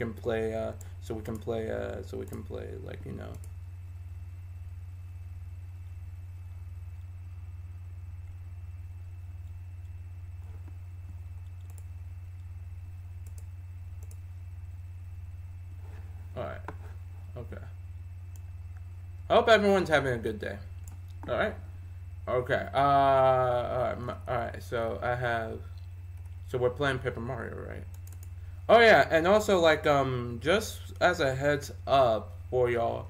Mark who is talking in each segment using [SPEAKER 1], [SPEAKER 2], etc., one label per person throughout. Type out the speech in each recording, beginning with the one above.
[SPEAKER 1] can play. Uh, so we can play. Uh, so we can play like you know. Alright. Okay. I hope everyone's having a good day. Alright. Okay. Uh, alright. Alright, so I have. So we're playing Paper Mario, right? Oh, yeah, and also, like, um, just as a heads up for y'all,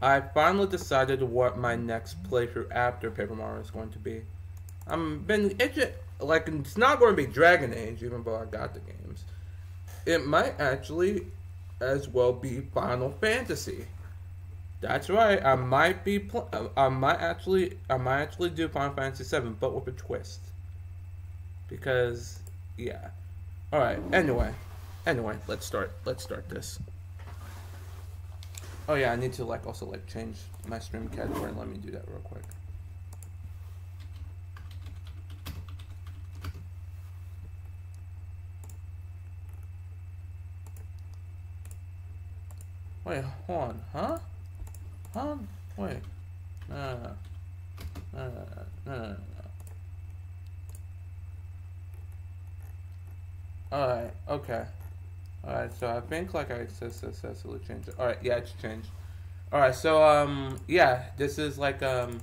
[SPEAKER 1] I finally decided what my next playthrough after Paper Mario is going to be. I'm been itching, like, it's not going to be Dragon Age, even though I got the games. It might actually as well be Final Fantasy. That's right. I might be. I might actually. I might actually do Final Fantasy Seven, but with a twist. Because, yeah. All right. Anyway, anyway, let's start. Let's start this. Oh yeah, I need to like also like change my stream category. Let me do that real quick. Wait, hold on, huh? Huh? Wait. No, no, no. No, no, no, no, no. Alright, okay. Alright, so I think like I successfully changed it. Alright, yeah, it's changed. Alright, so um yeah, this is like um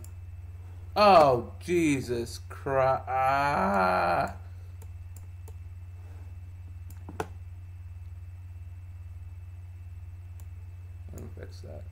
[SPEAKER 1] Oh Jesus Christ ah Let me fix that.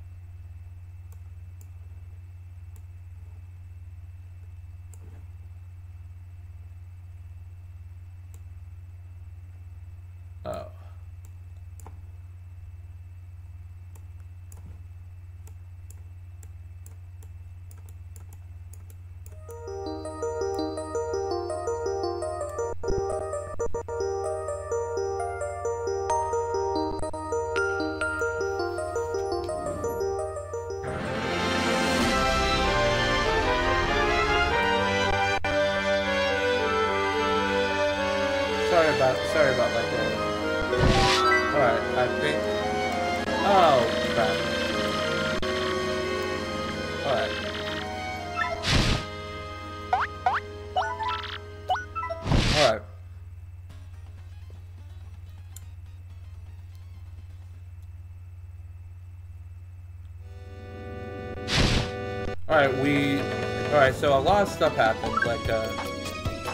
[SPEAKER 1] Alright, so a lot of stuff happened. Like, uh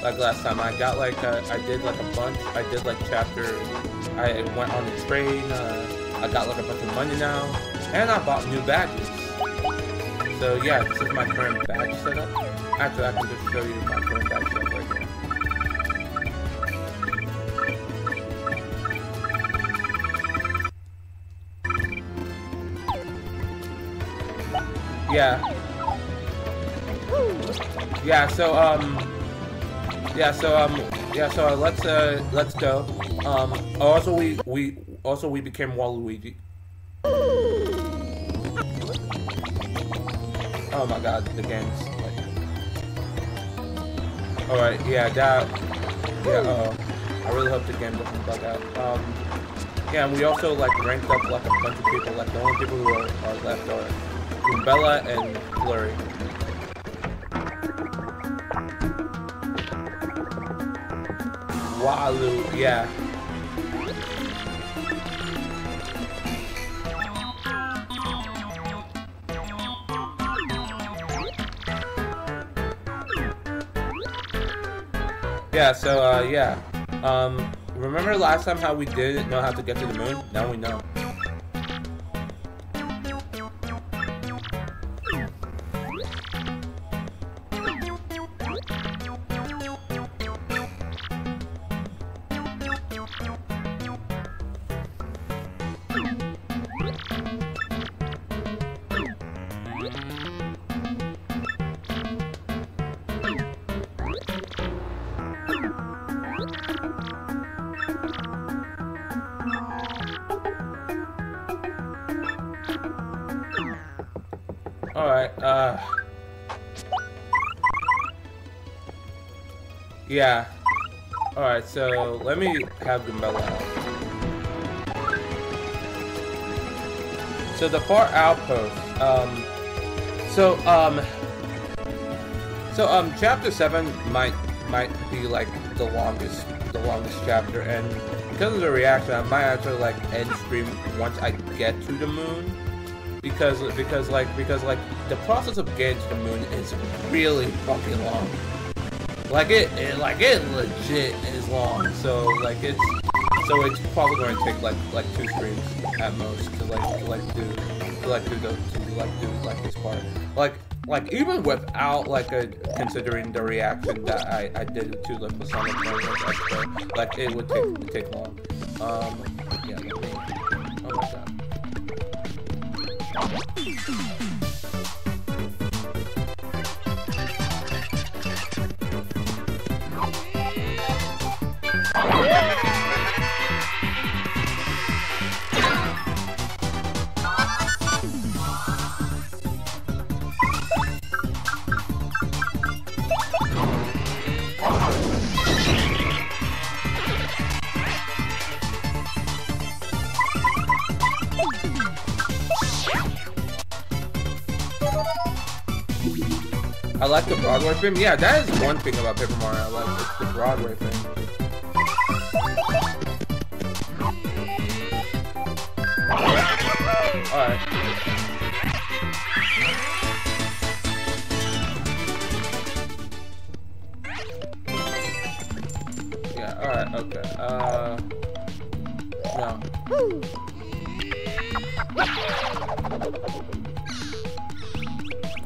[SPEAKER 1] like last time. I got like uh, I did like a bunch. I did like chapter. I went on the train. Uh, I got like a bunch of money now, and I bought new badges. So yeah, this is my current badge setup. Actually, I can just show you my current badge setup right here. Yeah. Yeah. So um. Yeah, so um, yeah, so uh, let's uh, let's go. Um, also we we also we became Waluigi. Oh my God, the game's like. All right, yeah, that. Yeah, uh, I really hope the game doesn't bug out. Um, yeah, and we also like ranked up like a bunch of people. Like the only people who are, are left are Goombella and Flurrie. Yeah. Yeah, so, uh, yeah. Um, remember last time how we didn't know how to get to the moon? Now we know. Yeah. Alright, so let me have Goombella out. so the Fahr Outpost. Um, so um, so um, chapter seven might might be like the longest the longest chapter, and because of the reaction, I might actually like end stream once I get to the moon. Because because like because like the process of getting to the moon is really fucking long. Like it, it like it legit is long. So like it's so it's probably going to take like like two streams at most to like to like do to like do the to like do like this part. Like like even without like a considering the reaction that I, I did to the Masonic episode, like it would take take long. Um yeah, oh my god. Broadway theme. Yeah, that is one thing about Paper Mario. I like it's the Broadway thing. Alright. Yeah, alright, okay. Uh... No.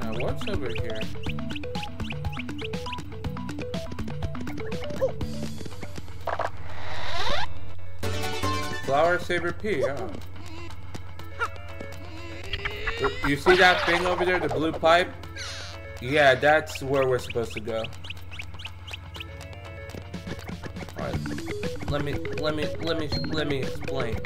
[SPEAKER 1] Now, what's over here? Saber P, oh. You see that thing over there, the blue pipe? Yeah, that's where we're supposed to go. Alright. Let me let me let me let me explain.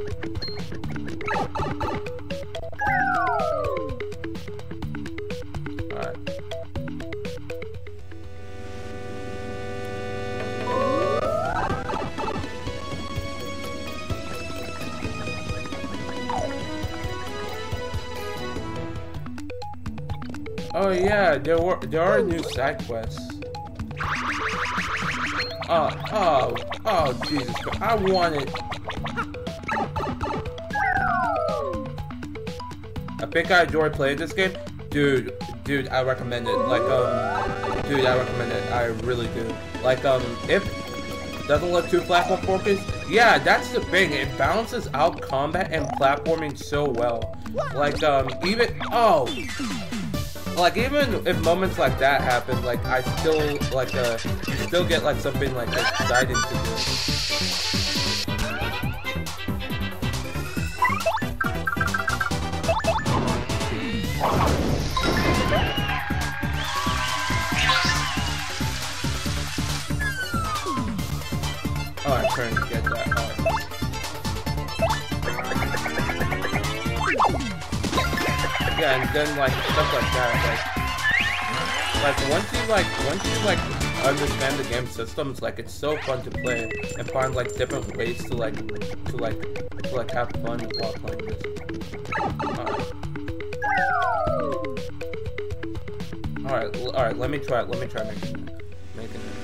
[SPEAKER 1] There were there are new side quests. Oh, oh, oh, Jesus! I wanted. I think I enjoy playing this game, dude. Dude, I recommend it. Like, um, dude, I recommend it. I really do. Like, um, if doesn't look too platform focused, yeah, that's the thing. It balances out combat and platforming so well. Like, um, even oh like even if moments like that happen, like I still like uh still get like something like exciting to do. Oh, I'm trying to get that. Yeah, and then like stuff like that, like like once you like once you like understand the game systems, like it's so fun to play and find like different ways to like to like to like have fun while playing this. Alright. Alright, let me try it, let me try. Making it. Making it.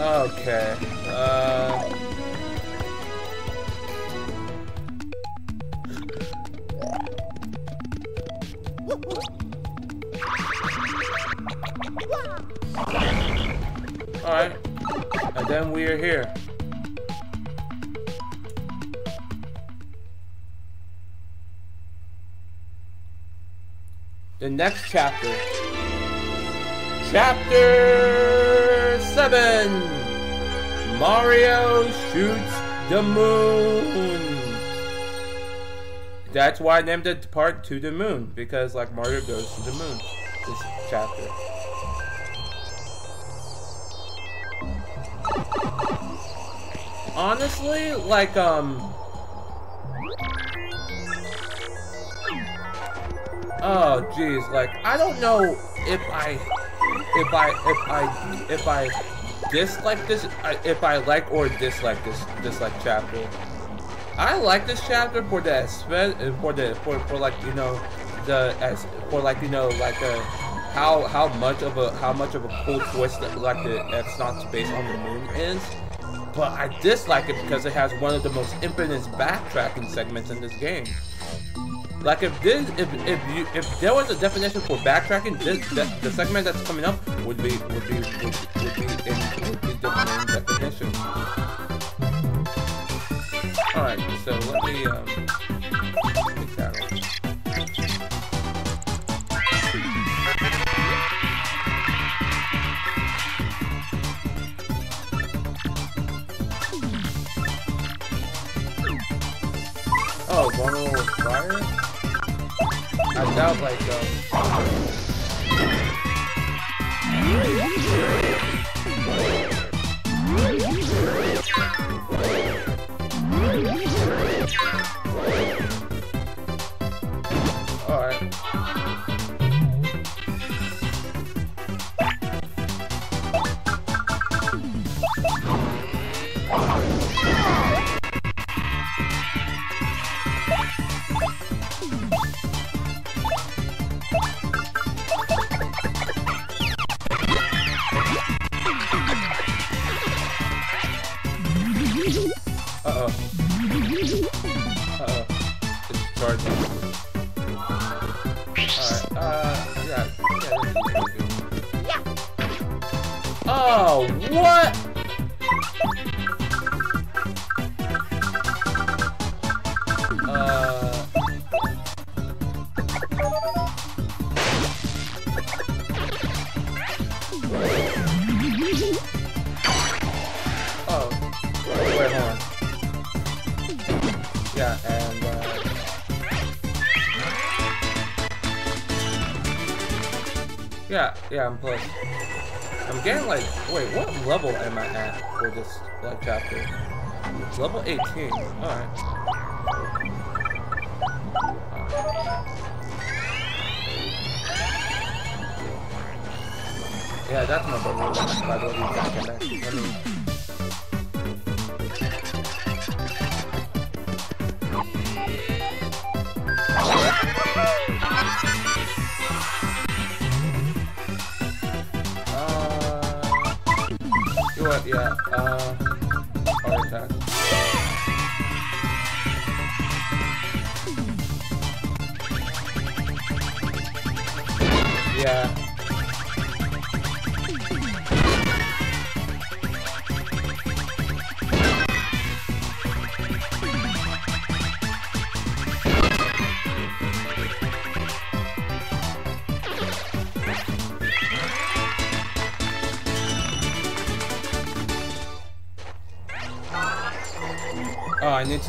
[SPEAKER 1] Okay. Uh Alright. And then we are here. The next chapter. Chapter 7! Mario shoots the moon! That's why I named it part to the moon, because like Mario goes to the moon. This chapter. Honestly, like, um... Oh, jeez, like, I don't know if I... If I... If I... If I dislike this, if I like or dislike this dislike chapter, I like this chapter for the uh, for the for, for like you know the as for like you know like a how how much of a how much of a cool twist that like the X-Naut based on the moon is. But I dislike it because it has one of the most infamous backtracking segments in this game. Like if this, if if you if there was a definition for backtracking, this the, the segment that's coming up would be would be would, would be in would be the main definition. All right, so let me um Oh, vulnerable fire? I doubt like um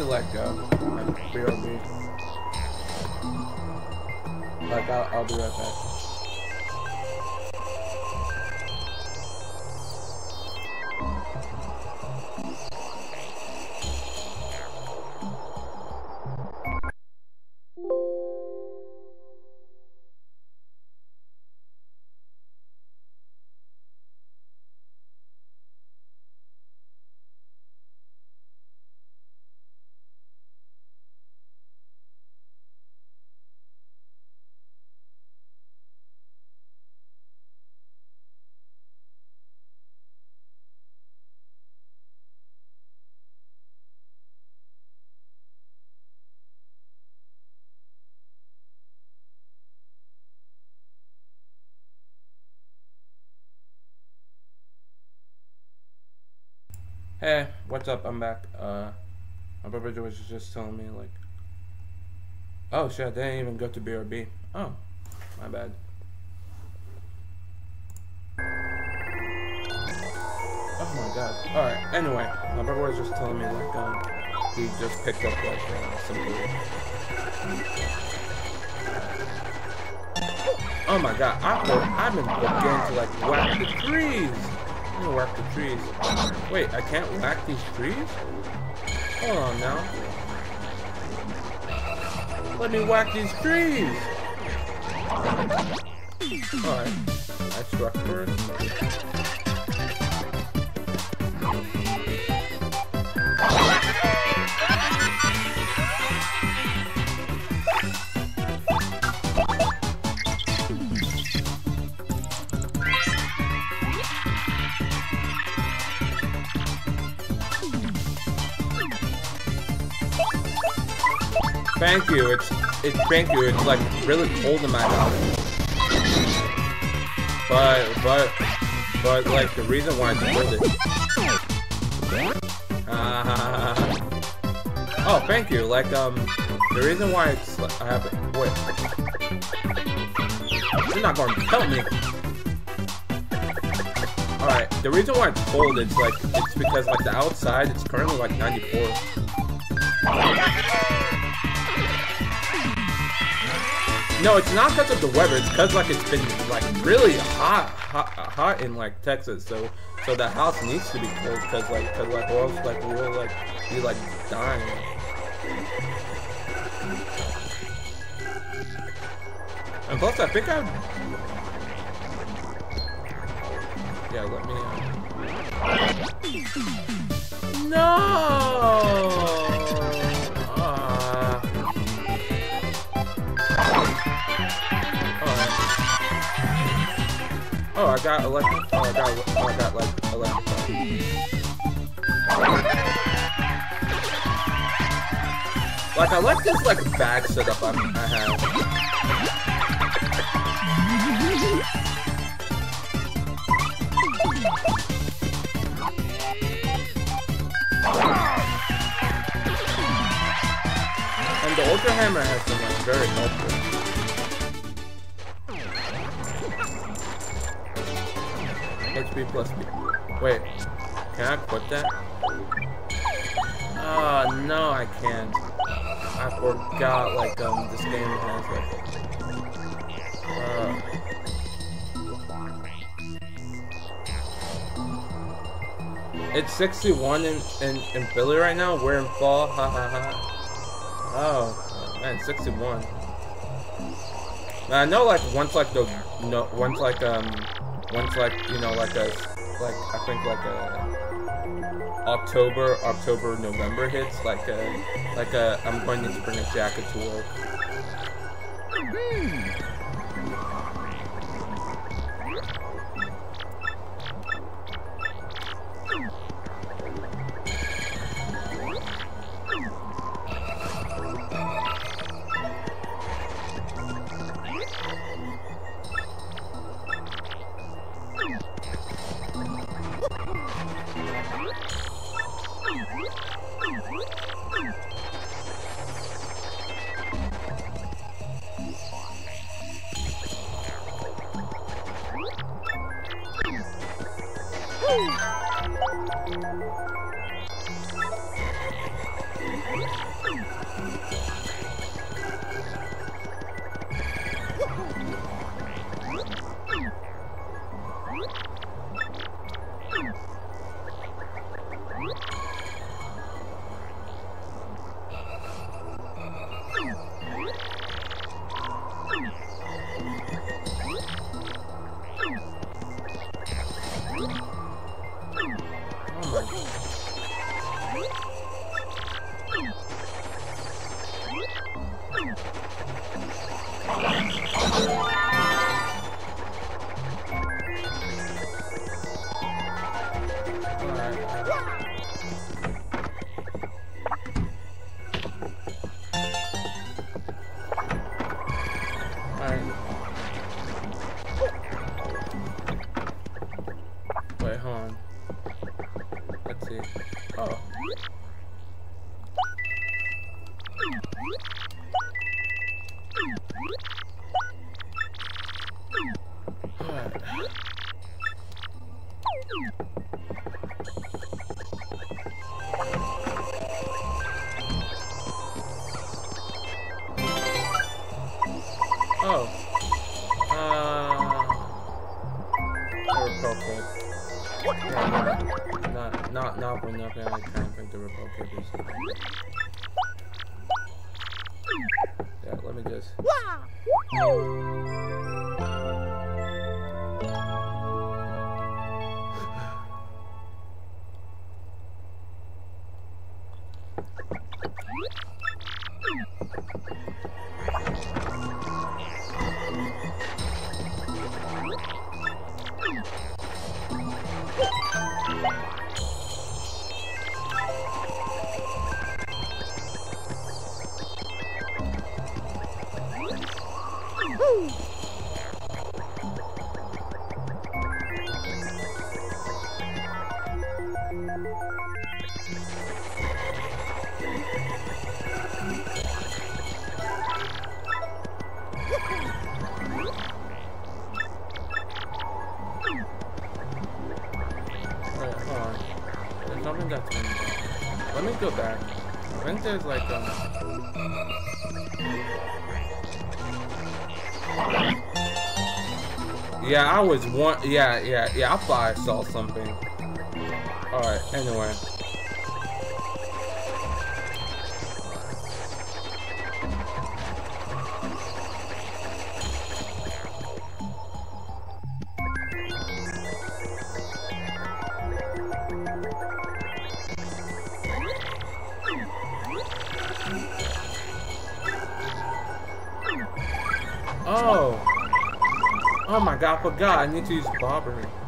[SPEAKER 1] to let go. Hey, what's up? I'm back. Uh, my brother was just telling me, like, oh shit, they didn't even go to BRB. Oh, my bad. Oh my god. Alright, anyway, my brother was just telling me, like, um, he just picked up, like, uh, some. Oh my god, been, I've been beginning to, like, whack the trees! I'm gonna whack the trees. Wait, I can't whack these trees? Hold on now. Let me whack these trees! Alright. I struck first. Thank you. It's it's thank you. It's like really cold in my house. But but but like the reason why it's cold is. Uh, oh, thank you. Like um, the reason why it's like, I have it. Wait. You're not gonna tell me. Alright, the reason why it's cold is like it's because like the outside it's currently like 94. No, it's not because of the weather. It's because like it's been like really hot, hot, hot in like Texas. So, so the house needs to be cold because like, cause like, or else like we'll like be like dying. And plus, I think I. Yeah, let me. Uh... No. Oh, I got electric. Oh, I got. Oh, I got like electric. Like I like this like bag setup I, I have. And the Ultra Hammer has been like very helpful. HP plus B. Wait, can I put that? Oh, no, I can't. I forgot, like, um, this game has, like... Uh, it's 61 in, in, in Philly right now. We're in fall. Ha ha ha. Oh, man, 61. I know, like, once, like, the, no, once, like, um, once like you know like a like I think like a October October November hits like a like a I'm going to bring a jacket to work. Hmm. There's like um. Yeah, I was one. Yeah, yeah, yeah. I thought I saw something. All right. Anyway. Need to use Bobbery.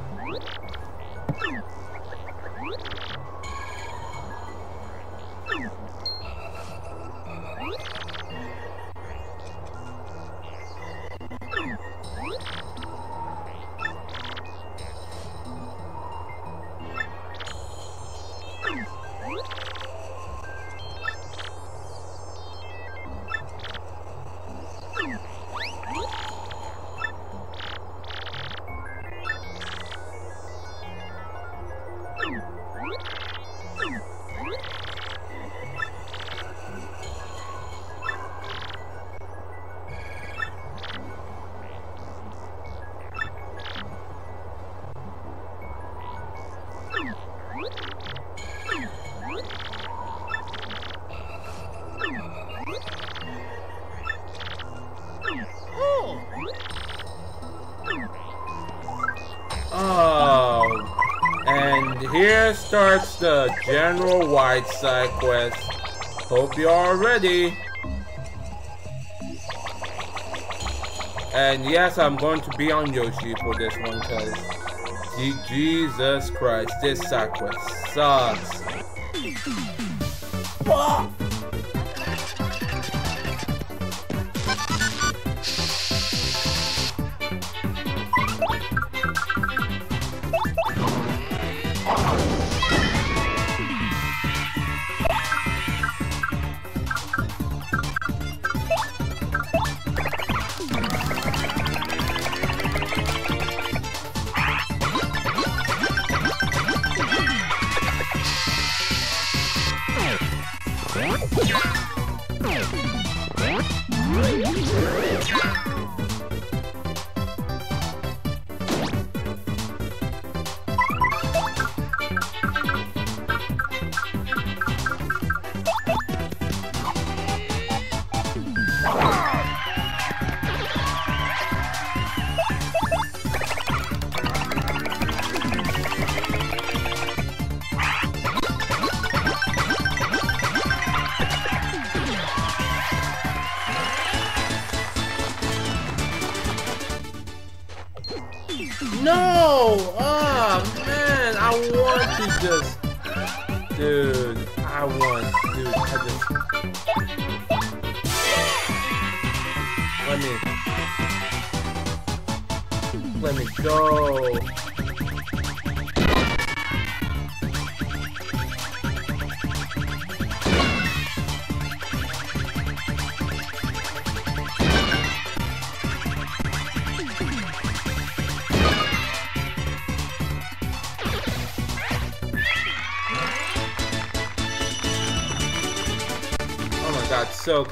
[SPEAKER 1] Starts the General White side quest. Hope you are ready. And yes, I'm going to be on Yoshi for this one because Jesus Christ, this side quest sucks.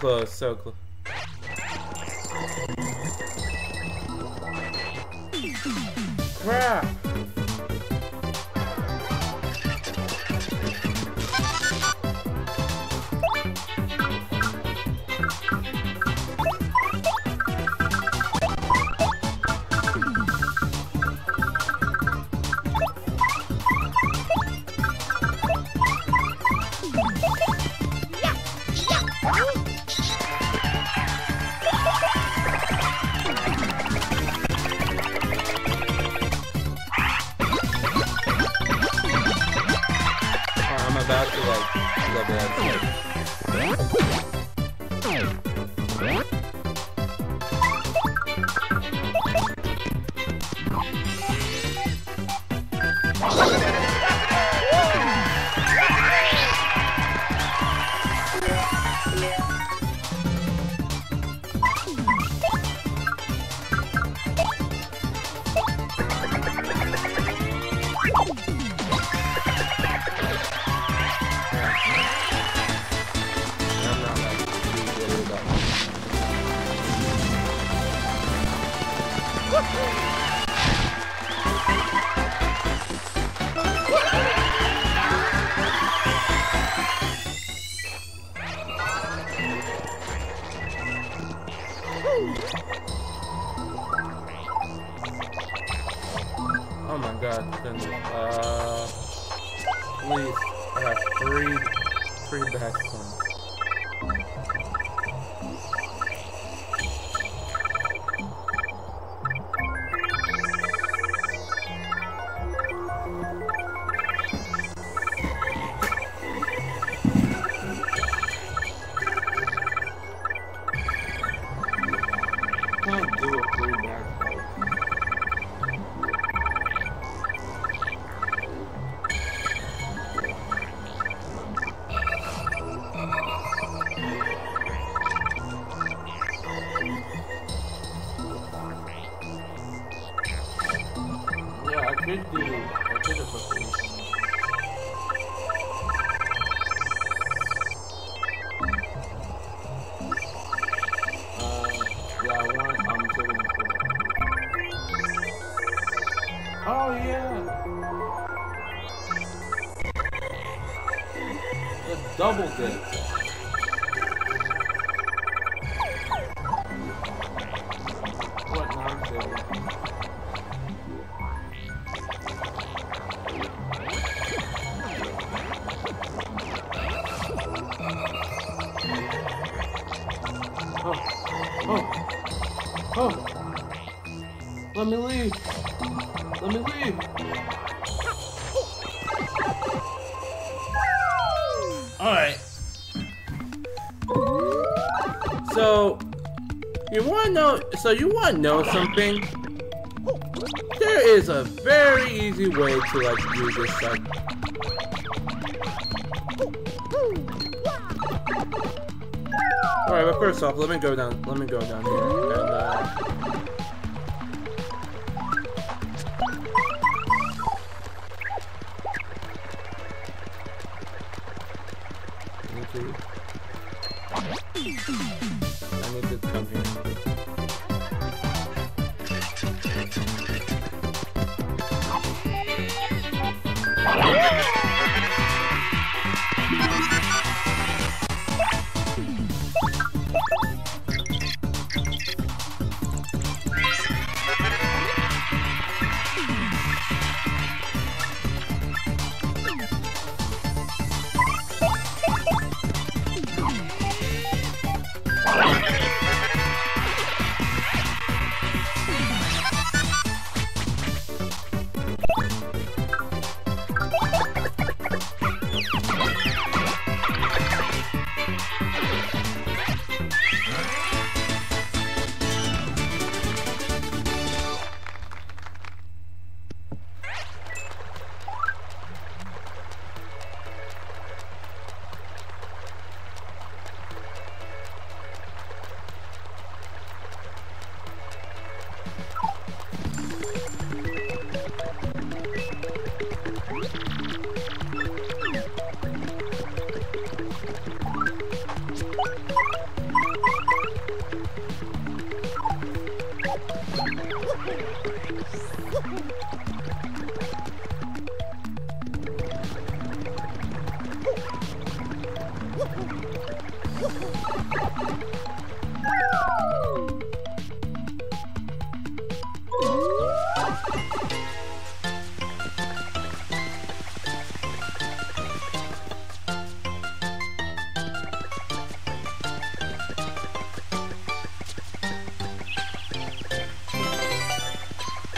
[SPEAKER 1] Close, so close. So you want to know something? There is a very easy way to like do this like Alright, but first off, let me go down. Let me go down here. And, uh,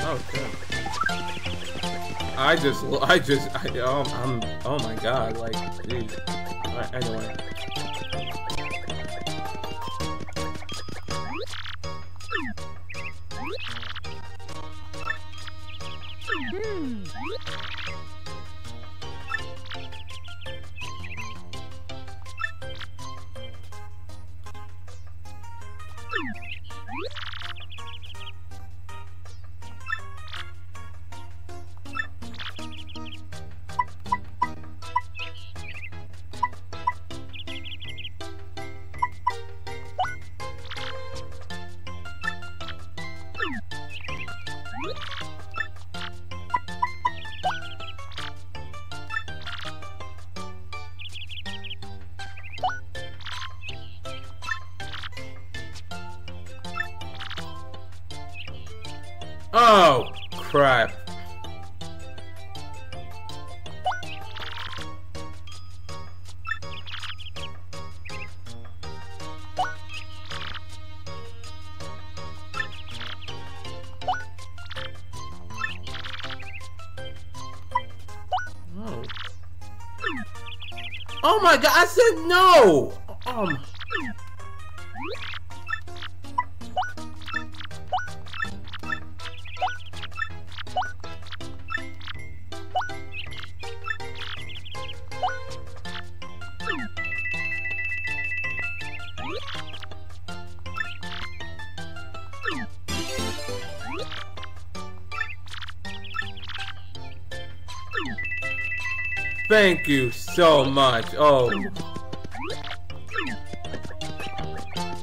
[SPEAKER 1] Oh. I just, I just, I, oh, I'm, oh my god, like. Alright, anyway. My god, I said no! Thank you so much. Oh.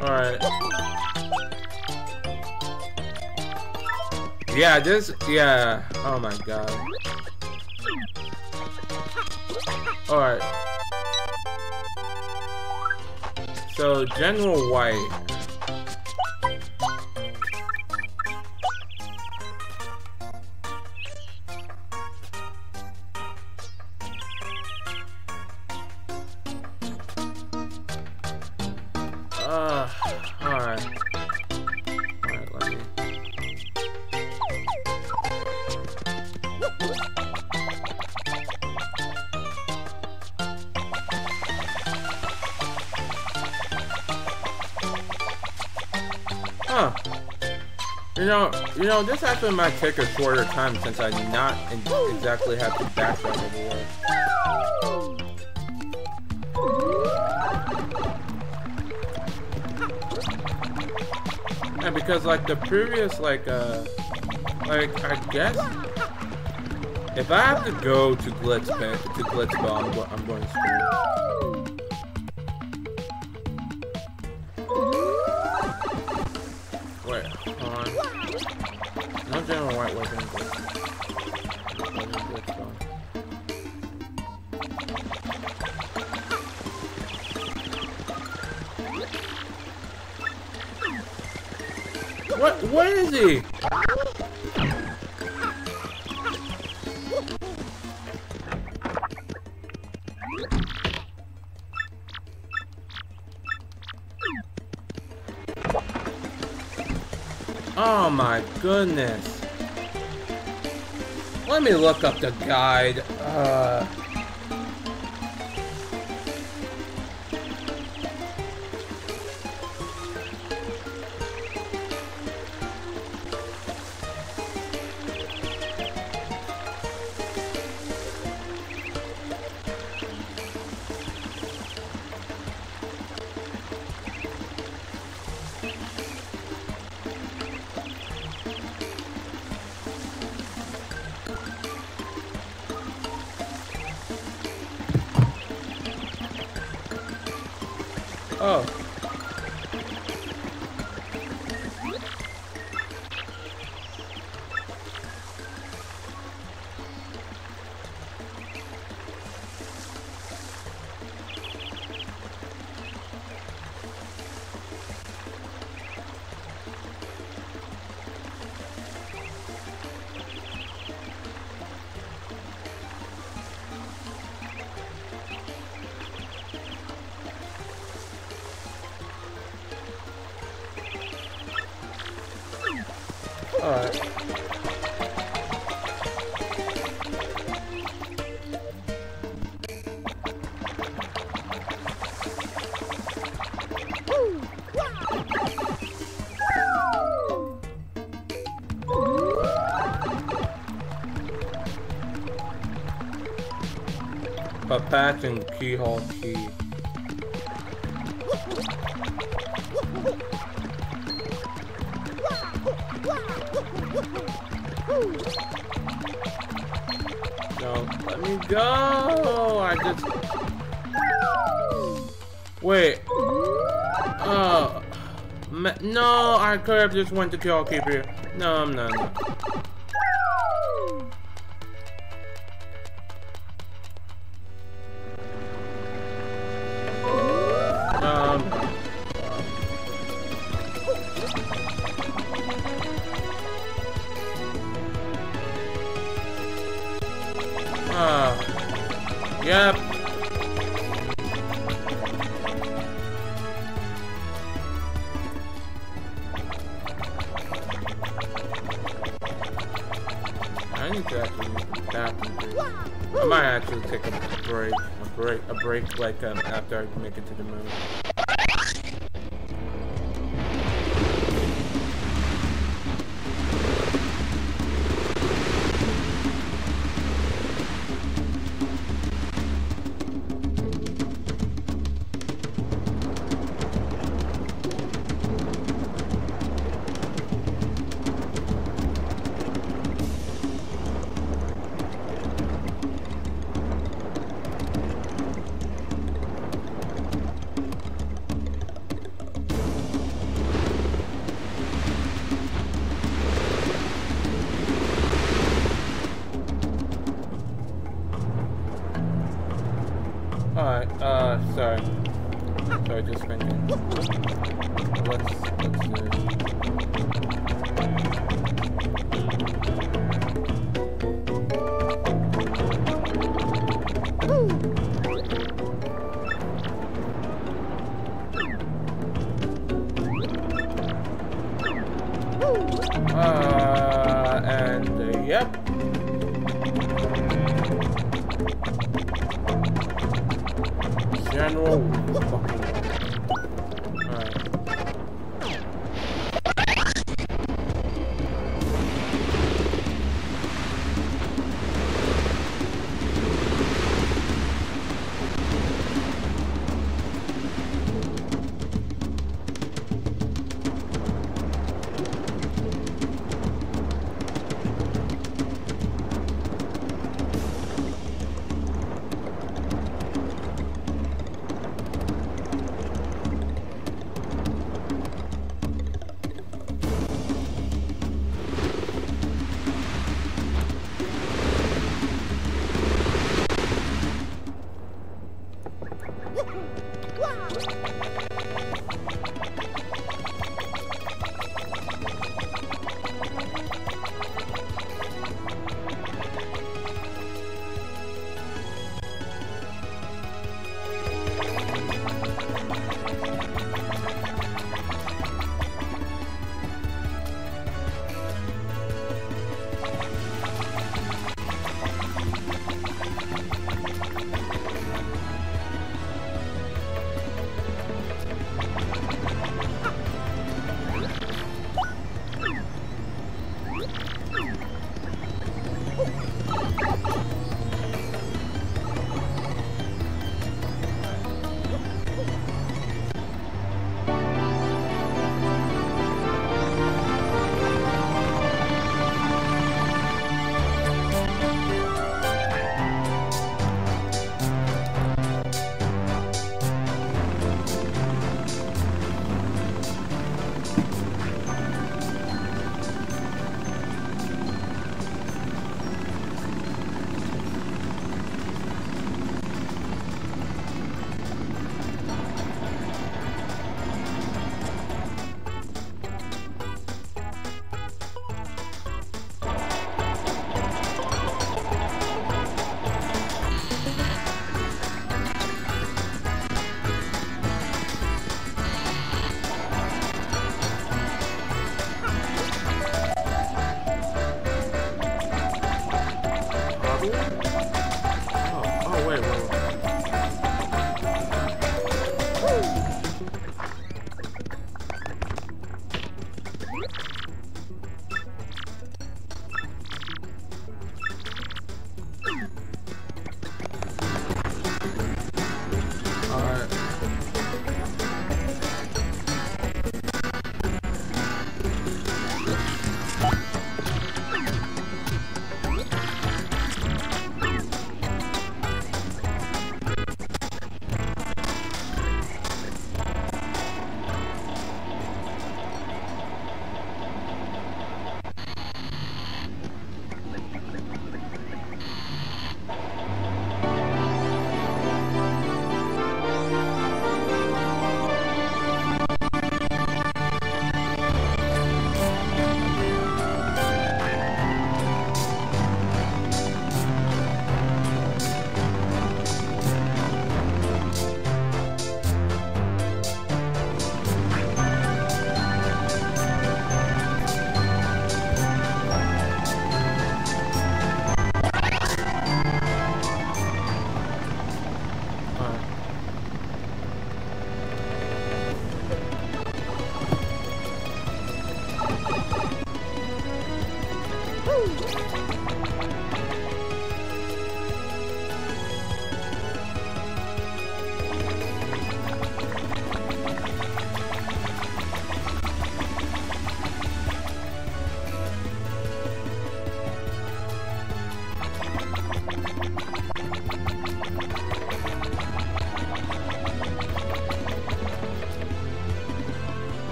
[SPEAKER 1] Alright. Yeah, this, yeah. Oh my god. Alright. So, General White. Know, this actually might take a shorter time since I do not exactly have to backtrack everywhere. And because like the previous, like, uh, like I guess if I have to go to Glitz to Glitzville, I'm, go I'm going to scream. Goodness. Let me look up the guide. Uh... Alright. A patch and Keelhaul Key. Have just went to kill keeper. No, I'm no.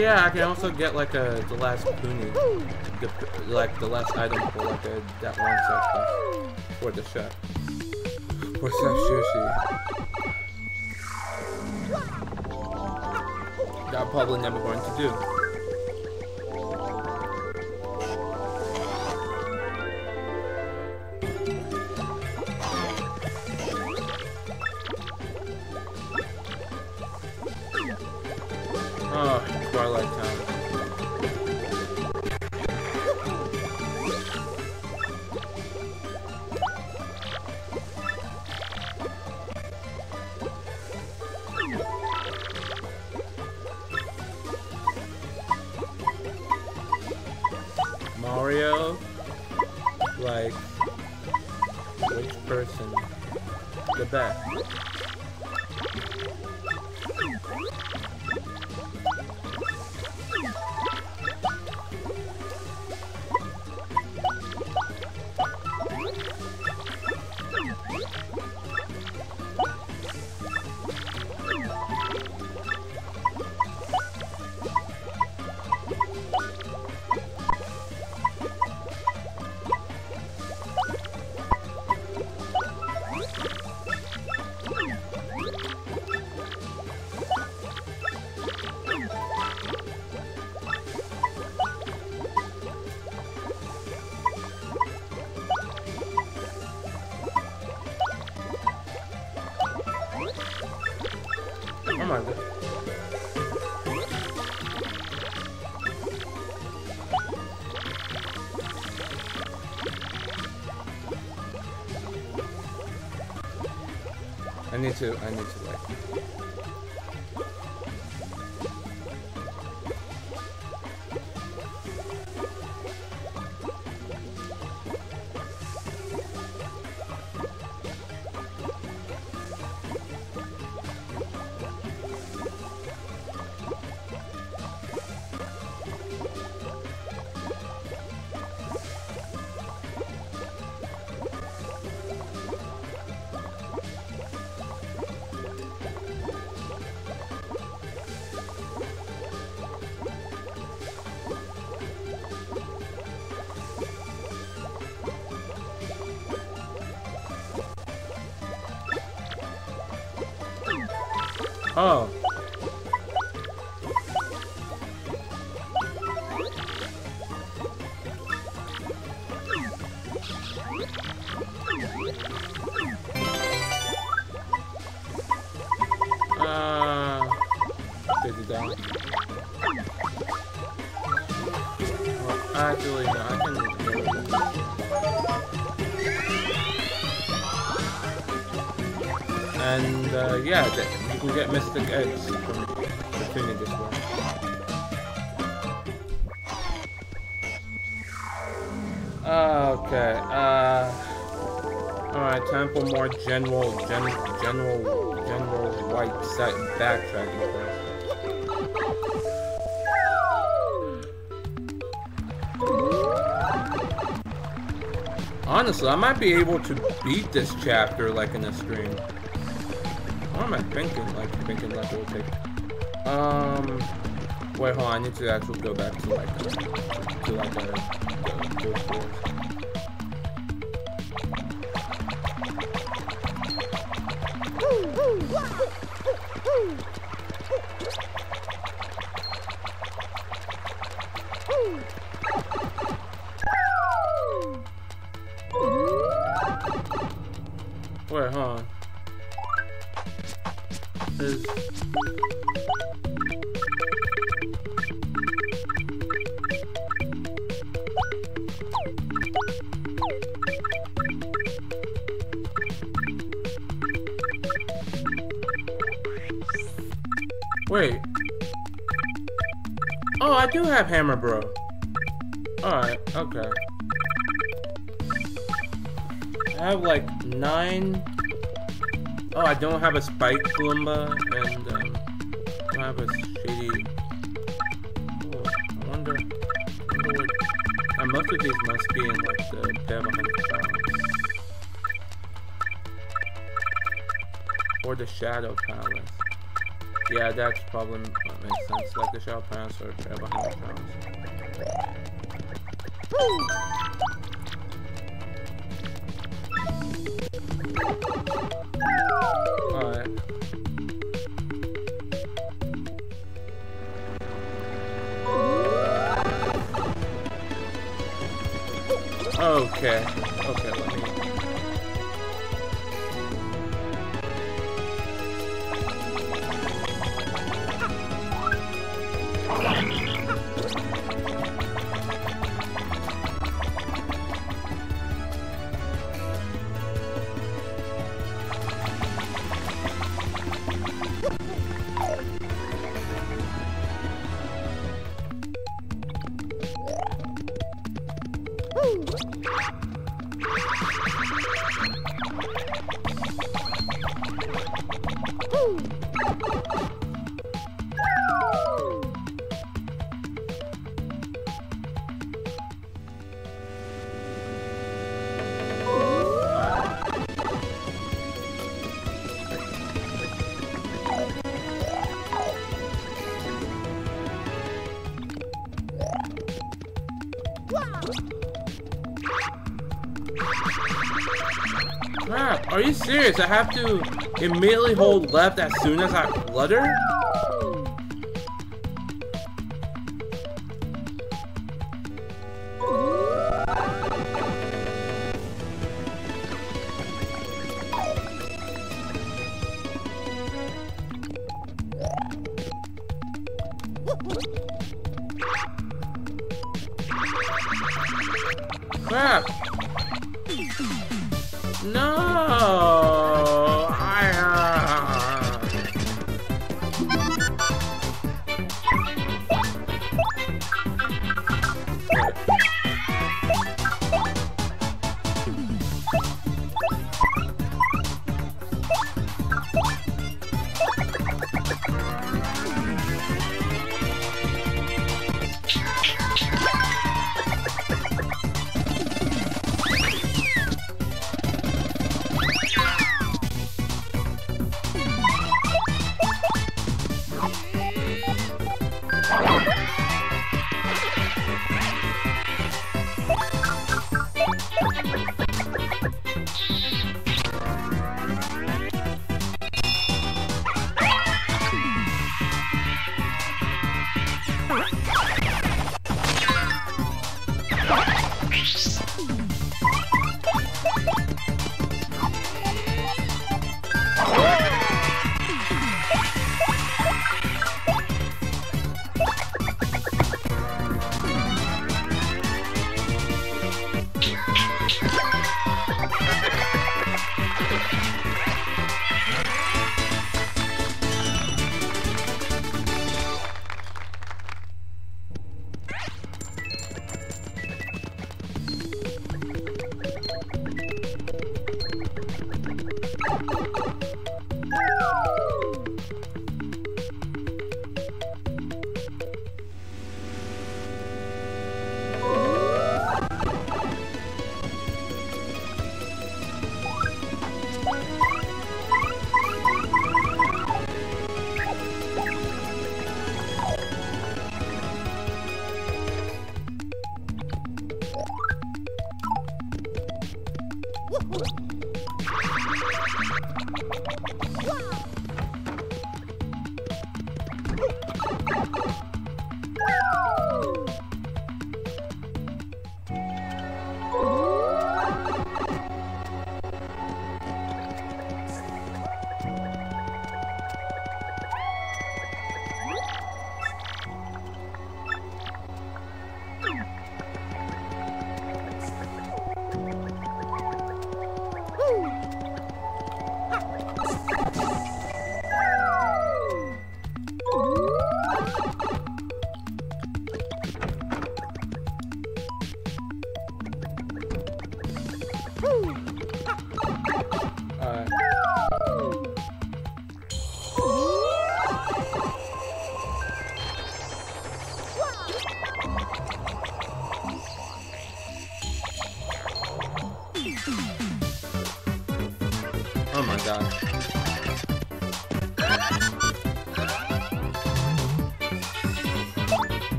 [SPEAKER 1] Yeah, I can also get like a the last puni, the, like the last item for like a that one set for the chef. For chef sushi. That I'm probably never going to do. Oh. Honestly, I might be able to beat this chapter like in a stream. What am I thinking? Like thinking it will take. Um. Wait, hold on. I need to actually go back to like to like don't have a spike Goomba, and um, I don't have a shady. Oh, I wonder. I wonder what. Uh, most of these must be in like the Bear Behind. Or the Shadow Palace. Yeah, that's probably what makes sense. Like the Shadow Palace or the Palace. Serious? I have to immediately hold left as soon as I flutter?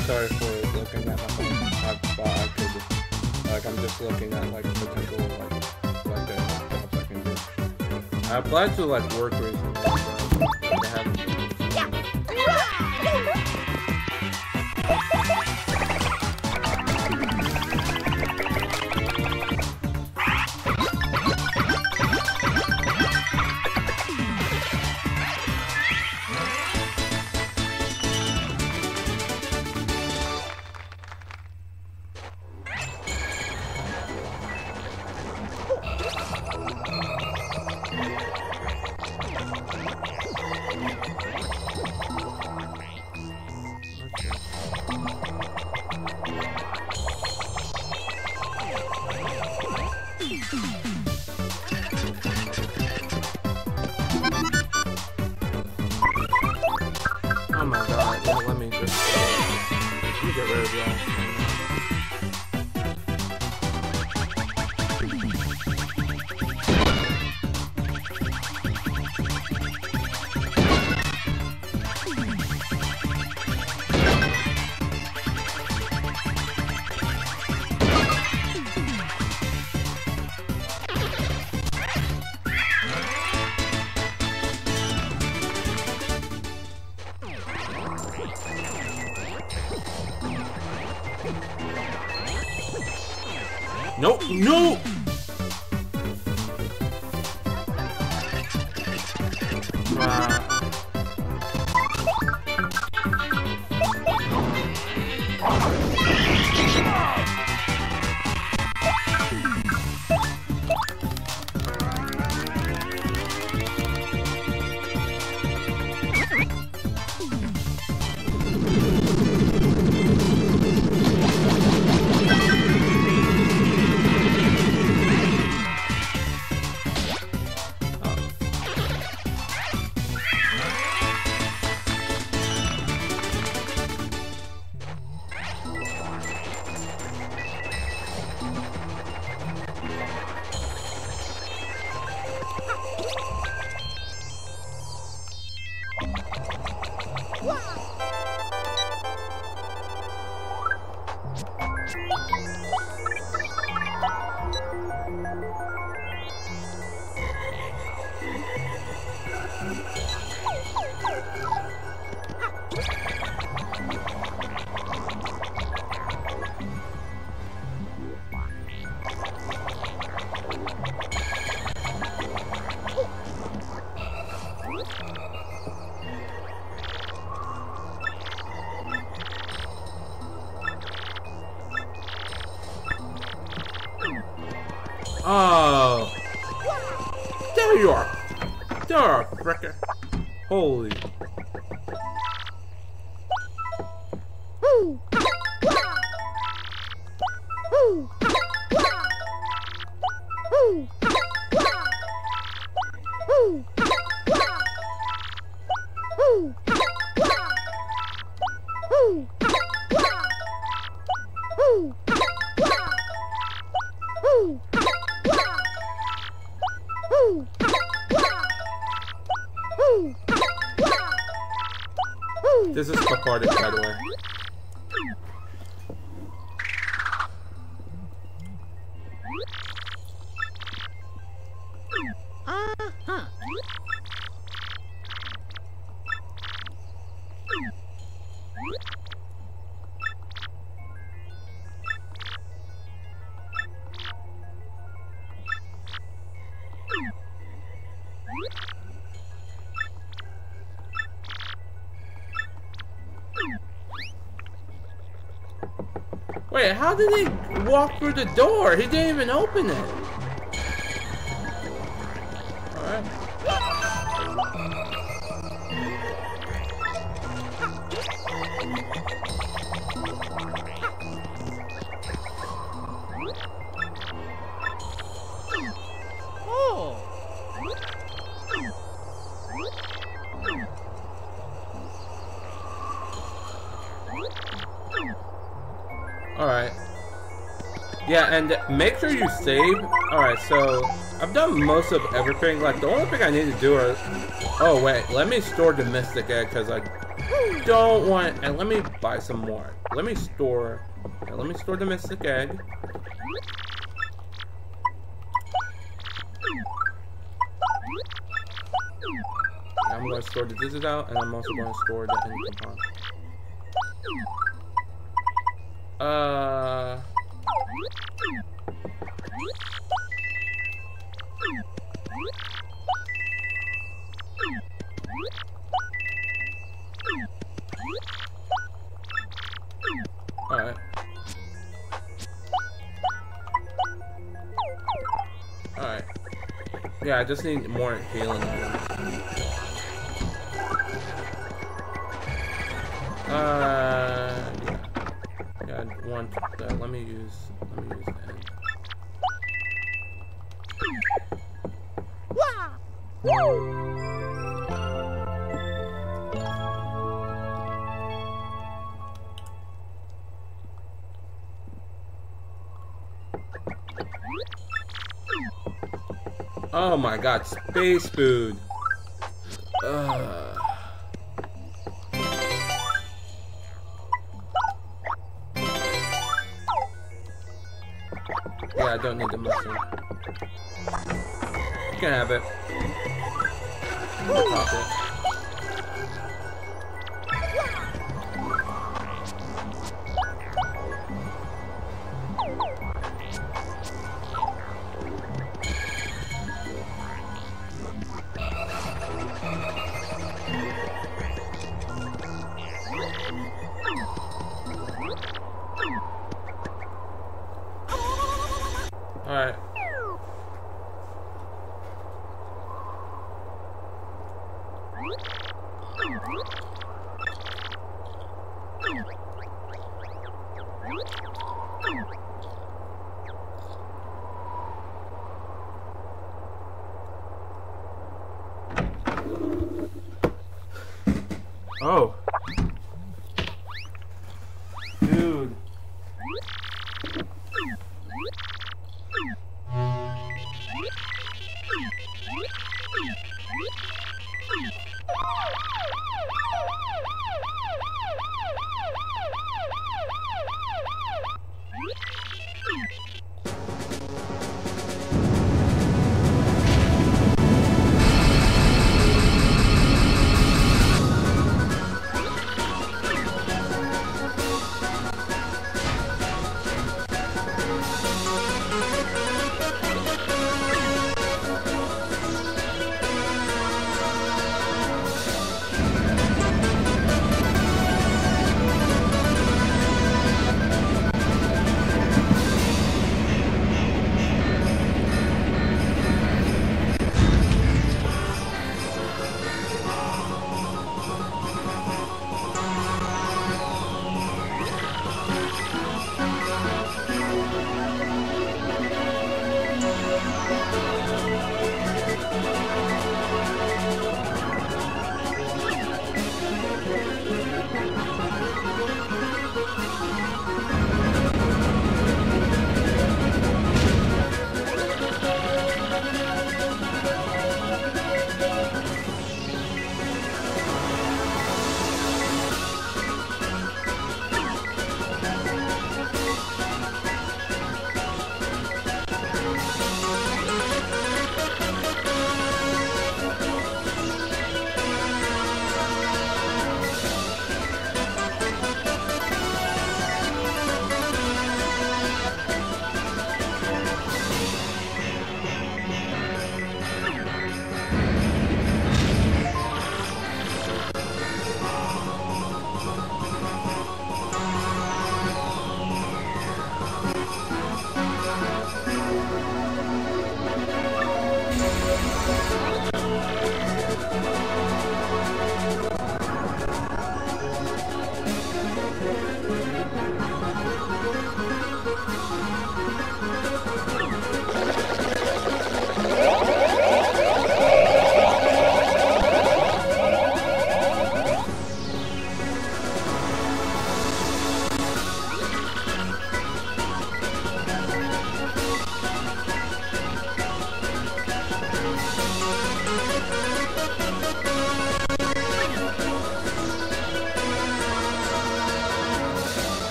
[SPEAKER 1] So sorry for looking at my phone. I I could, like, I'm just looking at, like, potential, like, like, uh, jobs I can do. I applied to, like, work how did he walk through the door? He didn't even open it. And make sure you save. Alright, so I've done most of everything. Like, the only thing I need to do is... Oh, wait. Let me store the Mystic Egg, because I don't want... And let me buy some more. Let me store... let me store the Mystic Egg. I'm going to store the Digital, and I'm also going to store the. I just need God, space food. Oh.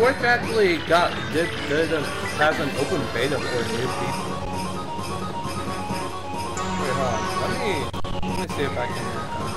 [SPEAKER 1] Ah, actually got did did a, has an open beta for new people. Wait, hold on. Let me let me see if I can.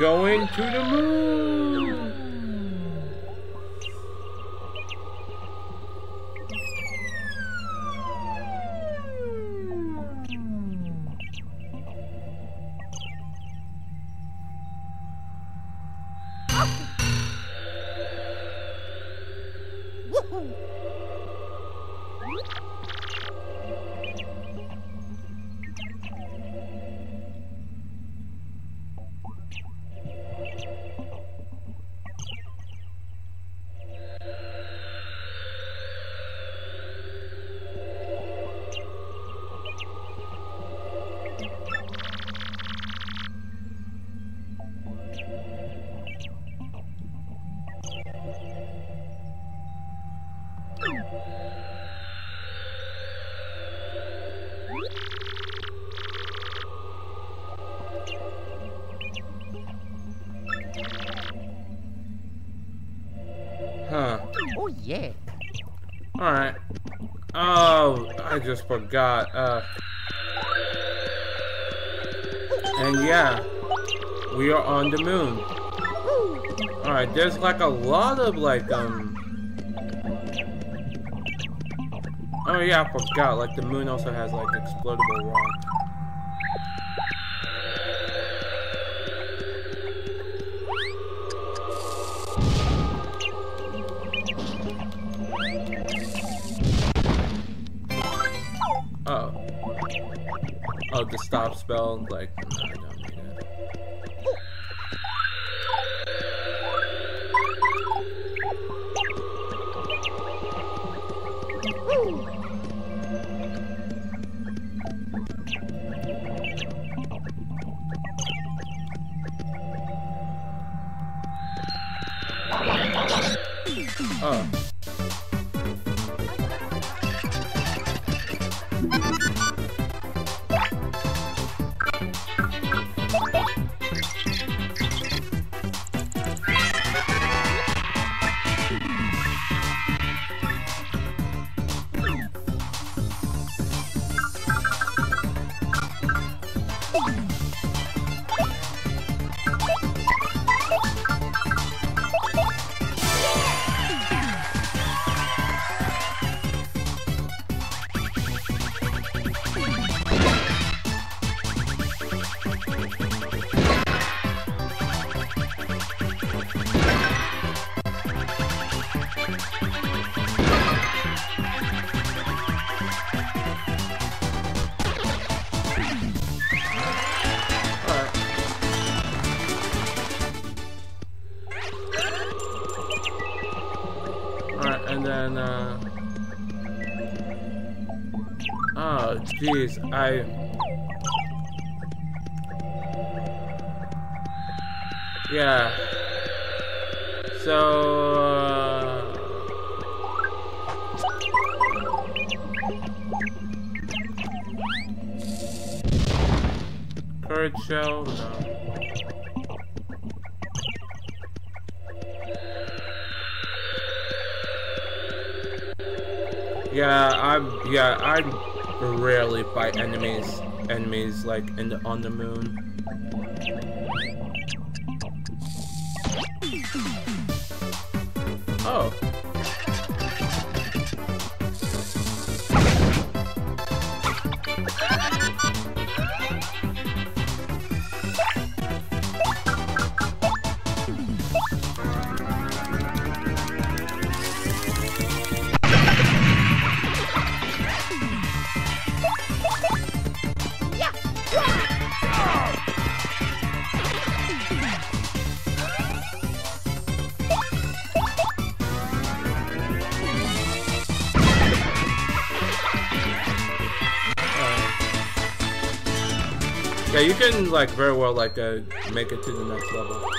[SPEAKER 1] Going to the moon!
[SPEAKER 2] Yeah.
[SPEAKER 1] Alright. Oh, I just forgot. Uh. And yeah, we are on the moon. Alright, there's like a lot of like, um. Oh yeah, I forgot. Like the moon also has like explodable rock. Jeez, I... enemies enemies like in the on the moon. Can like very well like uh, make it to the next level.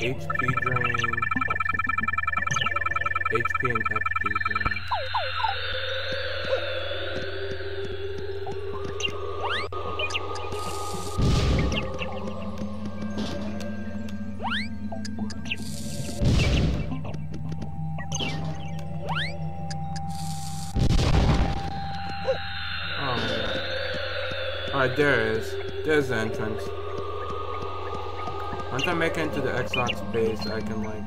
[SPEAKER 1] HP drain, HP and FP drain. Oh, Alright, there is. There's the entrance. Once I make it into the X-Naut base, I can like...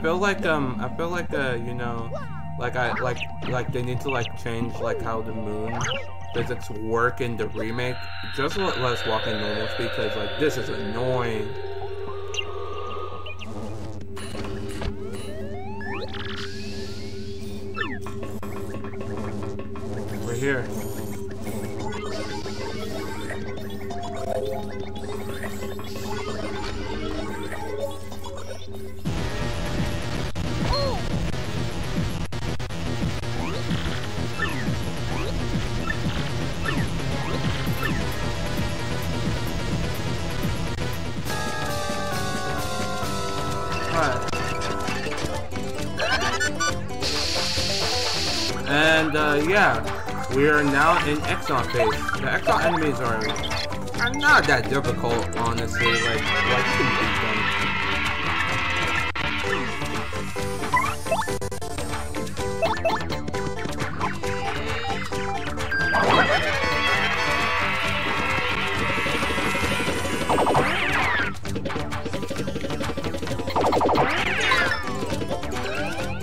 [SPEAKER 1] feel like um, I feel like uh, you know, like I like like they need to like change like how the moon physics work in the remake. Just let, us walk in normal speed because like this is annoying. We're here. Yeah, we are now in X-Naut phase. The X-Naut enemies are, are not that difficult, honestly. Like, like you can beat them.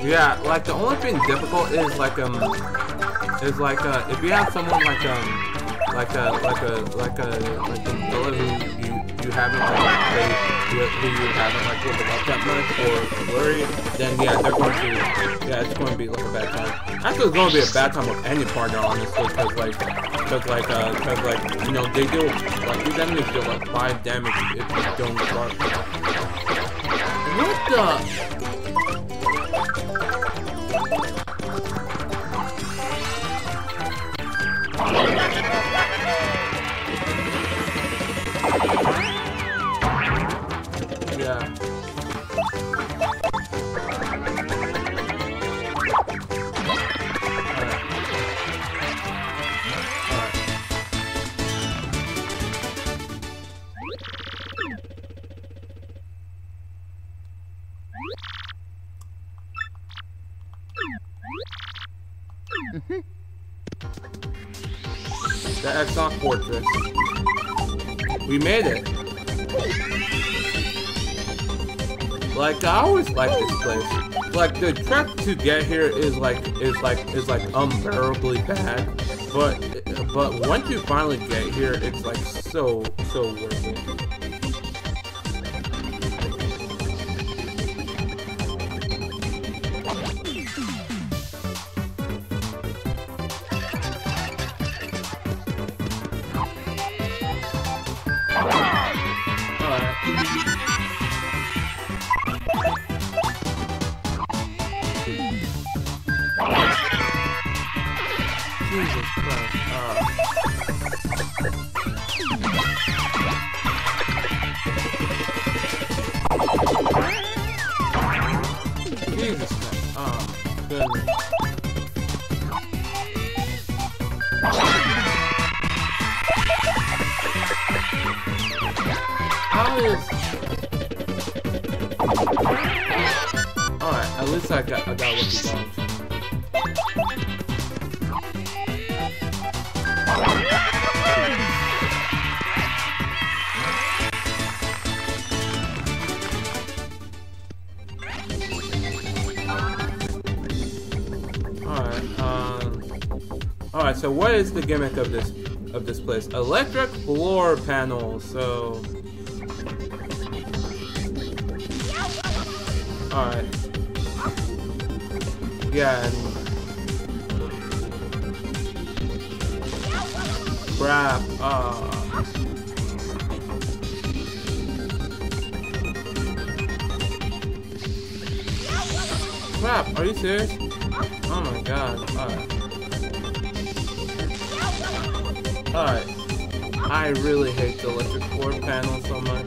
[SPEAKER 1] Yeah, like the only thing difficult is like um is like uh if you have someone like um like a like a like a like a Vivian who you you haven't like play who, who you haven't like looked up that much or Flurrie, then yeah they're going to yeah it's going to be like a bad time. Actually, it's going to be a bad time with any partner honestly because like because like uh because like you know they do like these enemies do like five damage if you don't start. What the? Like this place. Like the trek to get here is like is like is like unbearably bad, but but once you finally get here, it's like so so worth it. So what is the gimmick of this of this place? Electric floor panel, so... Alright. Yeah, and... Crap, ah. Crap, are you serious? I really hate the electric board panel so much.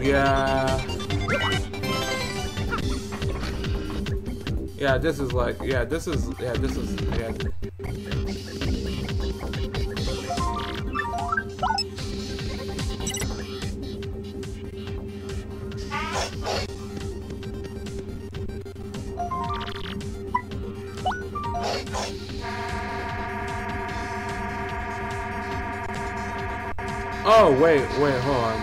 [SPEAKER 1] Yeah. Yeah, this is like, yeah, this is, yeah, this is, yeah. Wait, wait, hold on.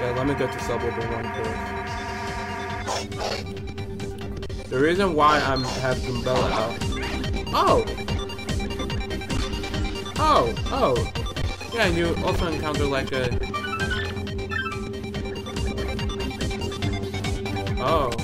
[SPEAKER 1] Yeah, let me get to subbable one first. The reason why I'm have Goombella out. Oh! Oh, oh. Yeah, and you also encounter like a Oh.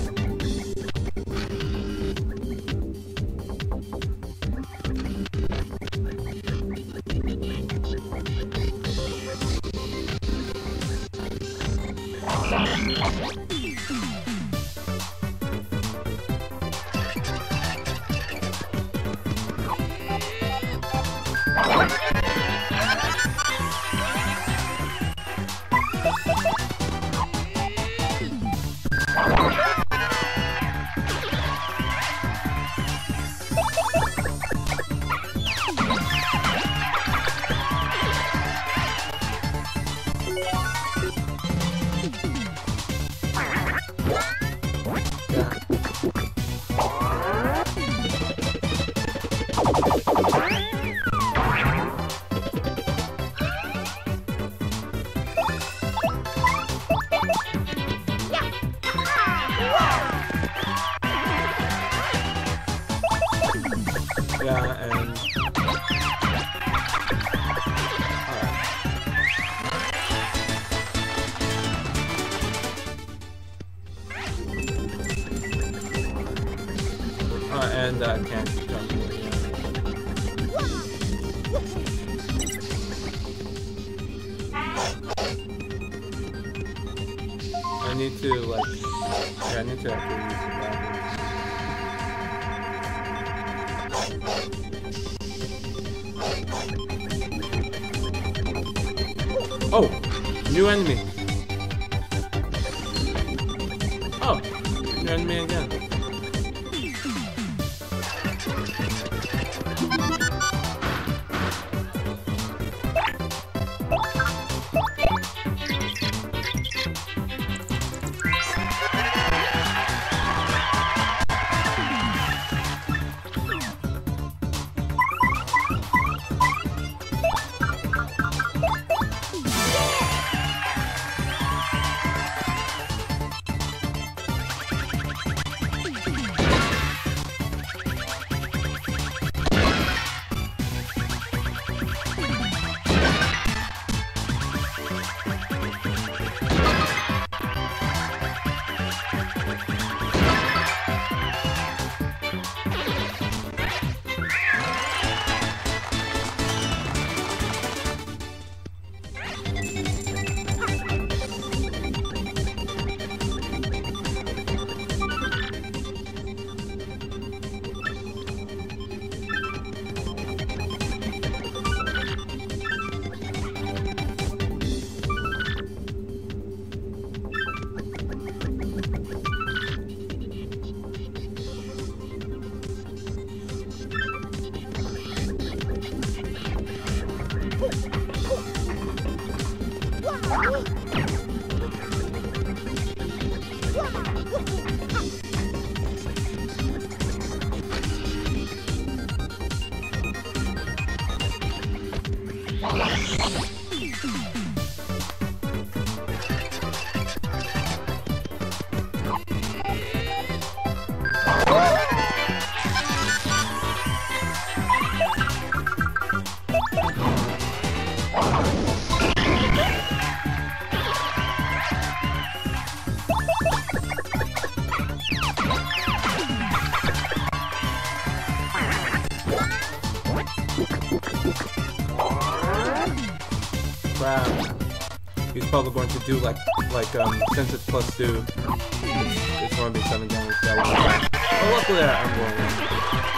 [SPEAKER 1] Do like, like um, since it's plus two, it's, to be seven damage. That one. But luckily, I'm going.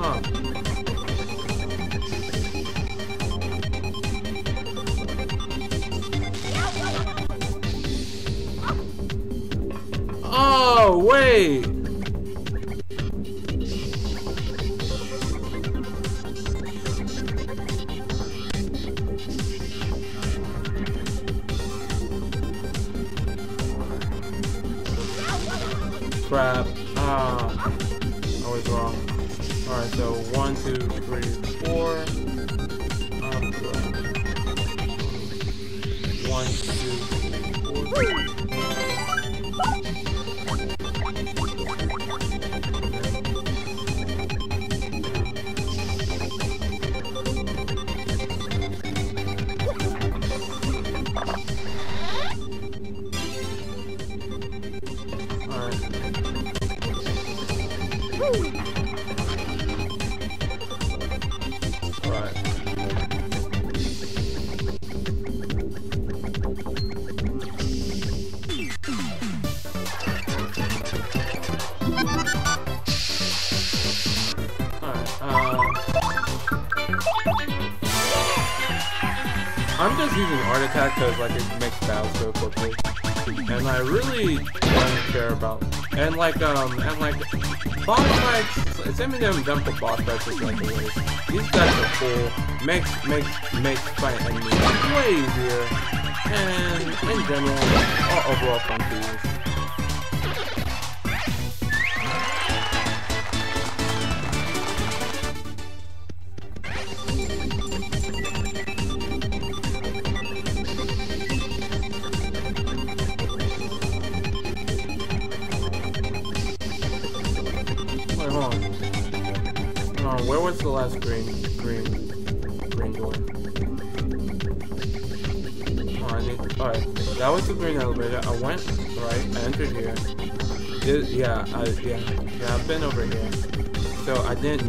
[SPEAKER 1] Huh. Oh, wait. Because like it makes battles so quickly. And I really don't care about and like um and like boss fights with them done for boss fights is like waste. These guys are cool, makes makes makes fighting enemies way easier and in general are overall fun to use.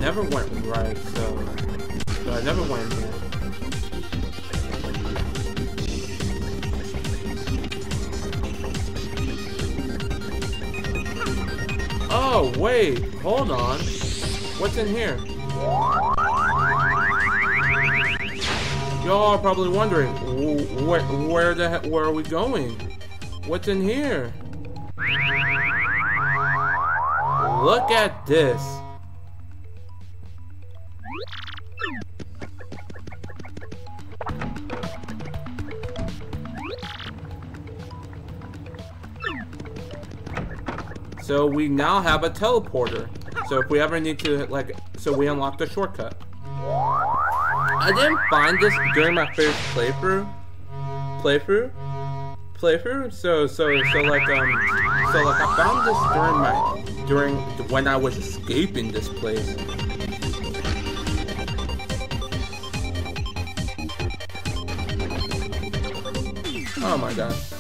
[SPEAKER 1] Never went right, so, I never went here. Oh, wait, hold on. What's in here? Y'all are probably wondering, wh- where, where the heck, where are we going? What's in here? Look at this. Now have a teleporter. So if we ever need to, like, so we unlock the shortcut. I didn't find this during my first playthrough. Playthrough? Playthrough? So, so, so like, um, so like I found this during my, during, when I was escaping this place. Oh my god.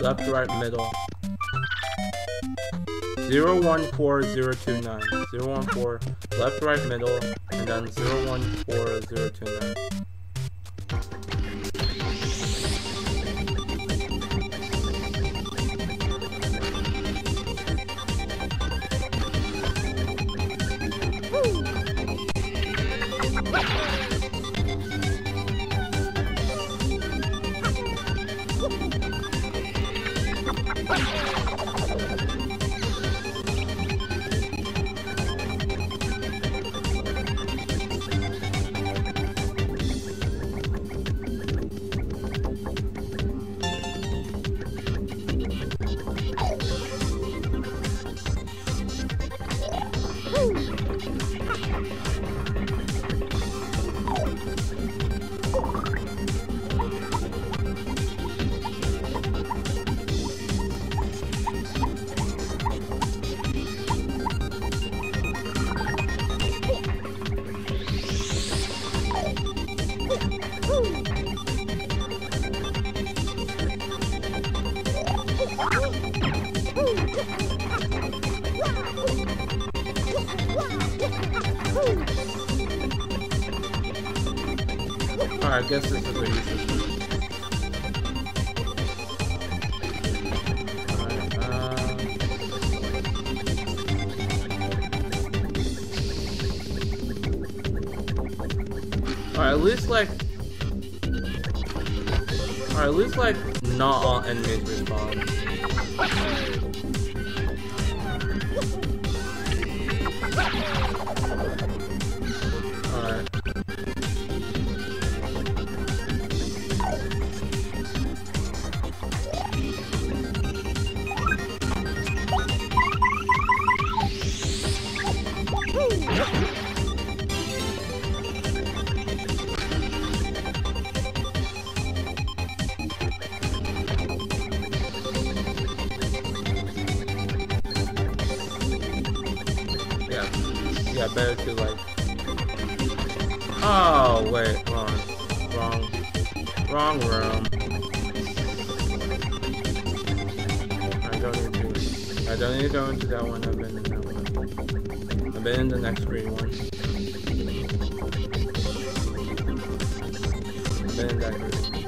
[SPEAKER 1] left, right, middle. 014029. 014, left, right, middle, and then 014029. Bandai.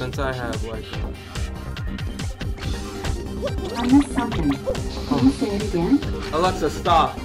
[SPEAKER 1] since I have like.
[SPEAKER 2] I'm not talking. Can you say it again?
[SPEAKER 1] Alexa, stop.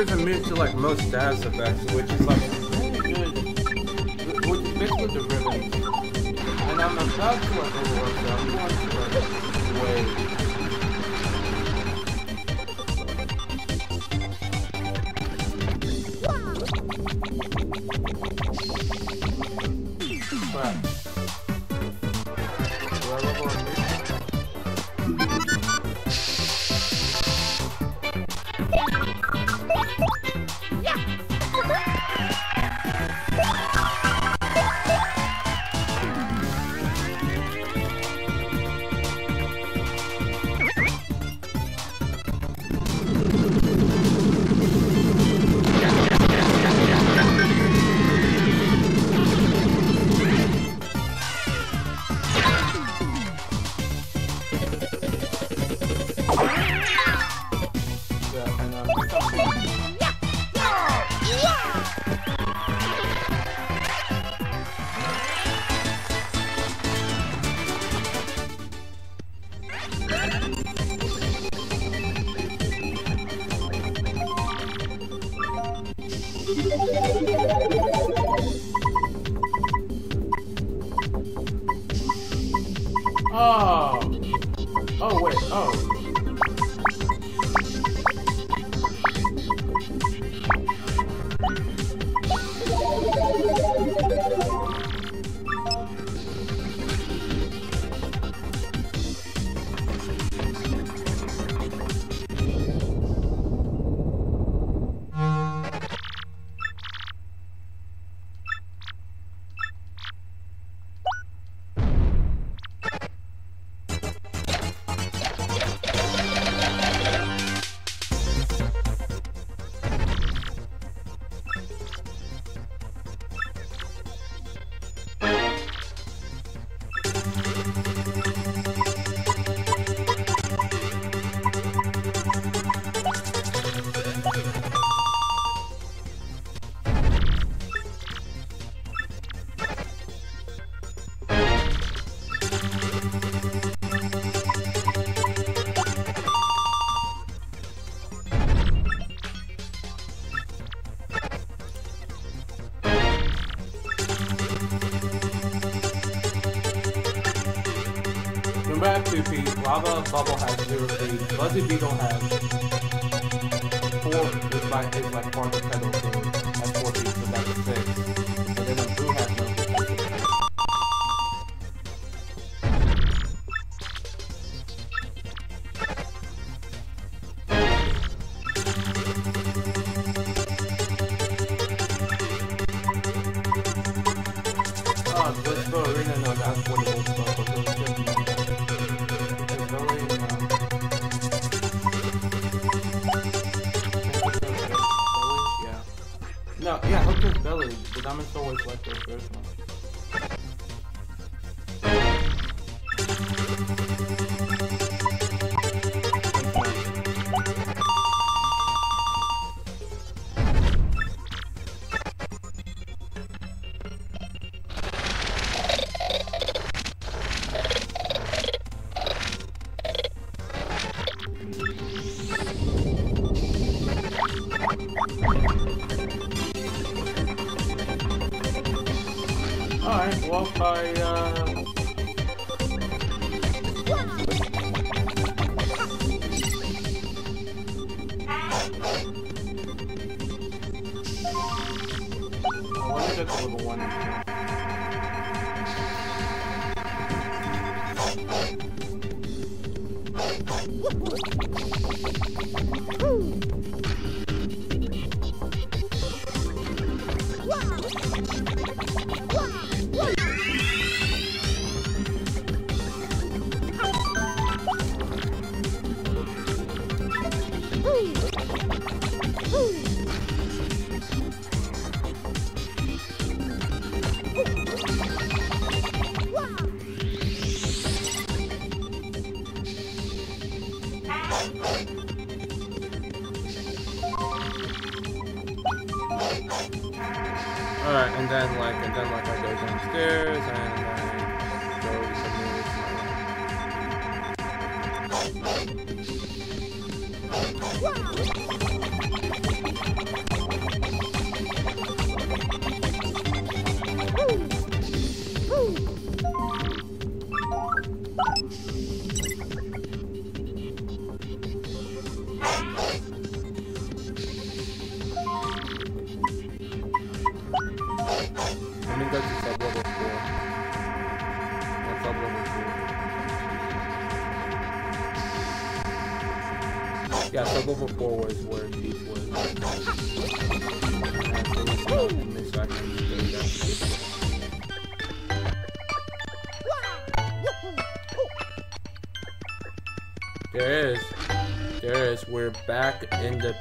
[SPEAKER 1] even moved to like most DAZ effects, which is like Two feet. Lava Bubble has zero feet. Buzzy Beetle has four. Is my, is my farther pedal, so that's four feet, so that's six. 4 was where beef was. There is. There is. We're back in the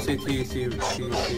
[SPEAKER 1] se, se, se, se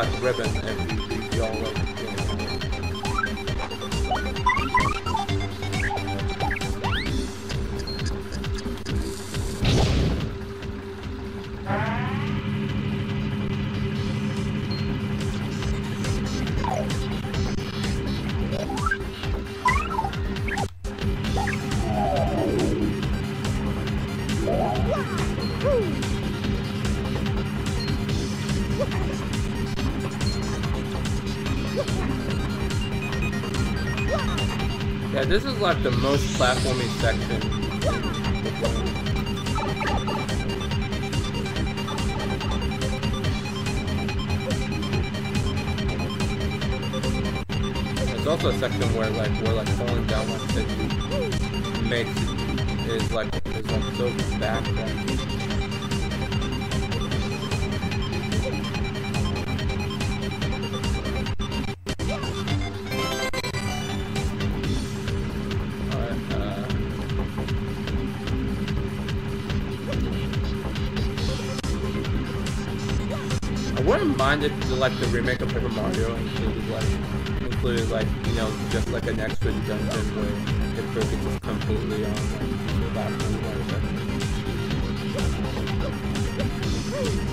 [SPEAKER 1] like ribbon is like the most platformy section. in the game. It's also a section where like we're like falling down like this makes is like is like so back like the remake of Paper Mario included like included like you know just like an extra dungeon where it focuses completely um, on like the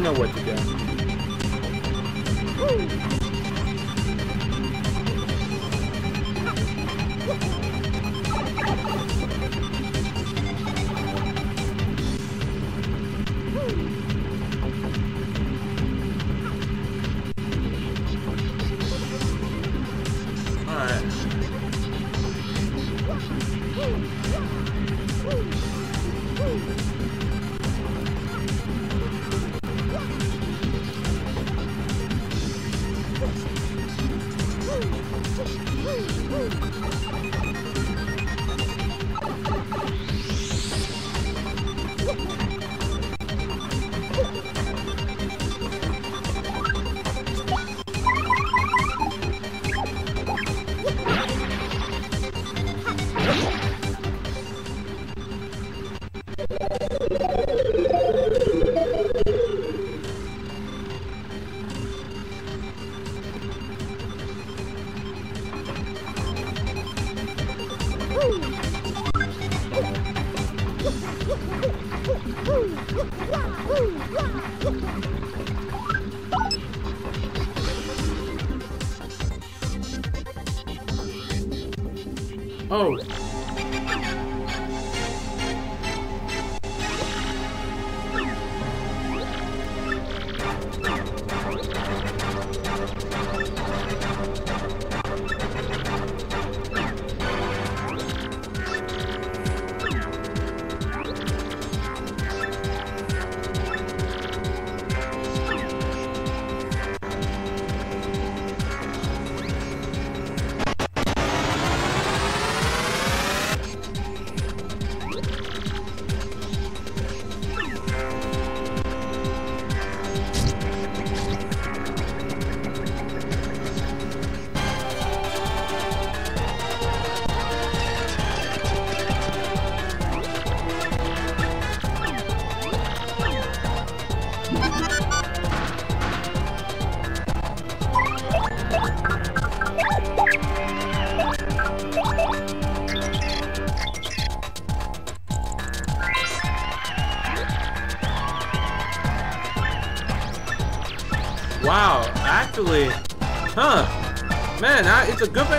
[SPEAKER 1] I know what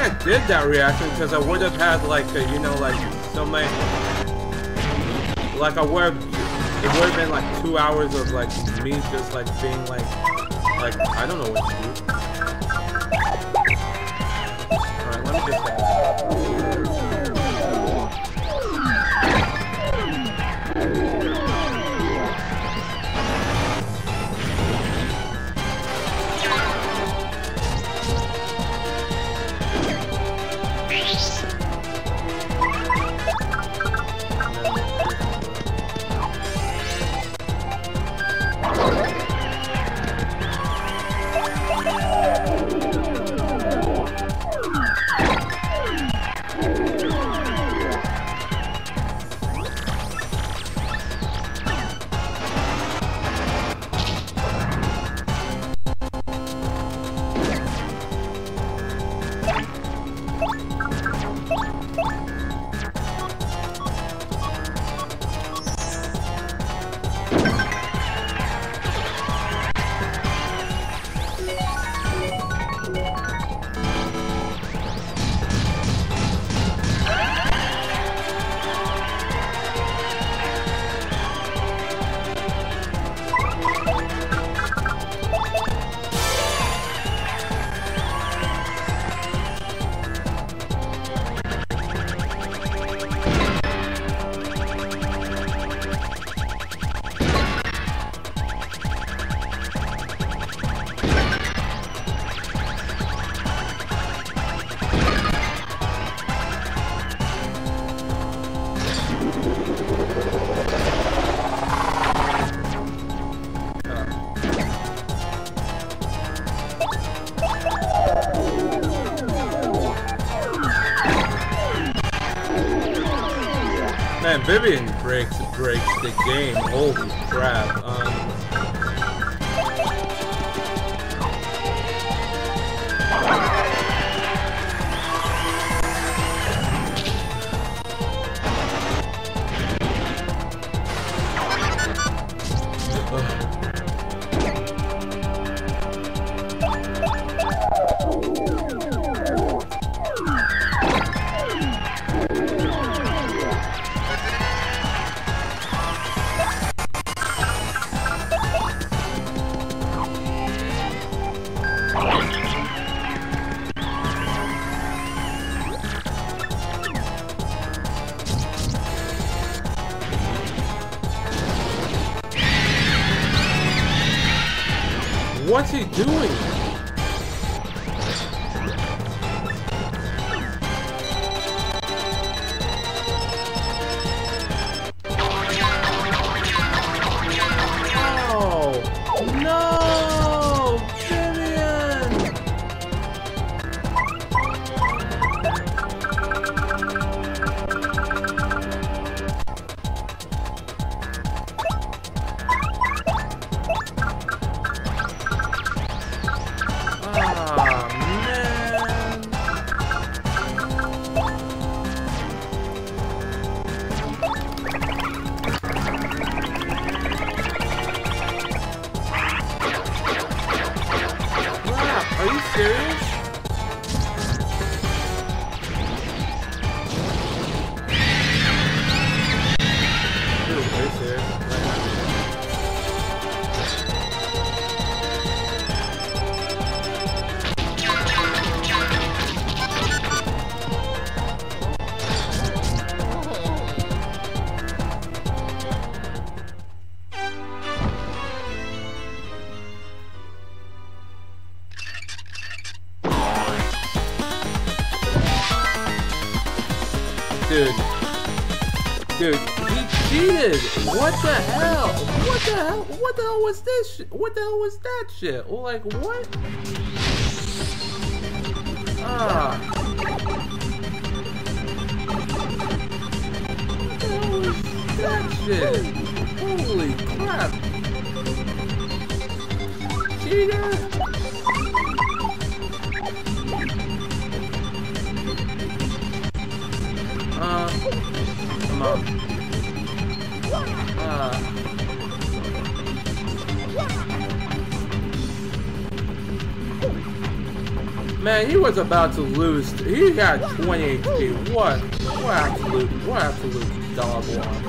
[SPEAKER 1] I did that reaction because I would have had like, a, you know, like so many, like I would it would have been like two hours of like me just like being like, like I don't know what to do. The game. Holy What the hell? What the hell? What the hell was this shit? What the hell was that shit? Like, what? Ah. What the hell was that shit? Man, he was about to lose. He got 20 HP. What? What absolute, what absolute dog one.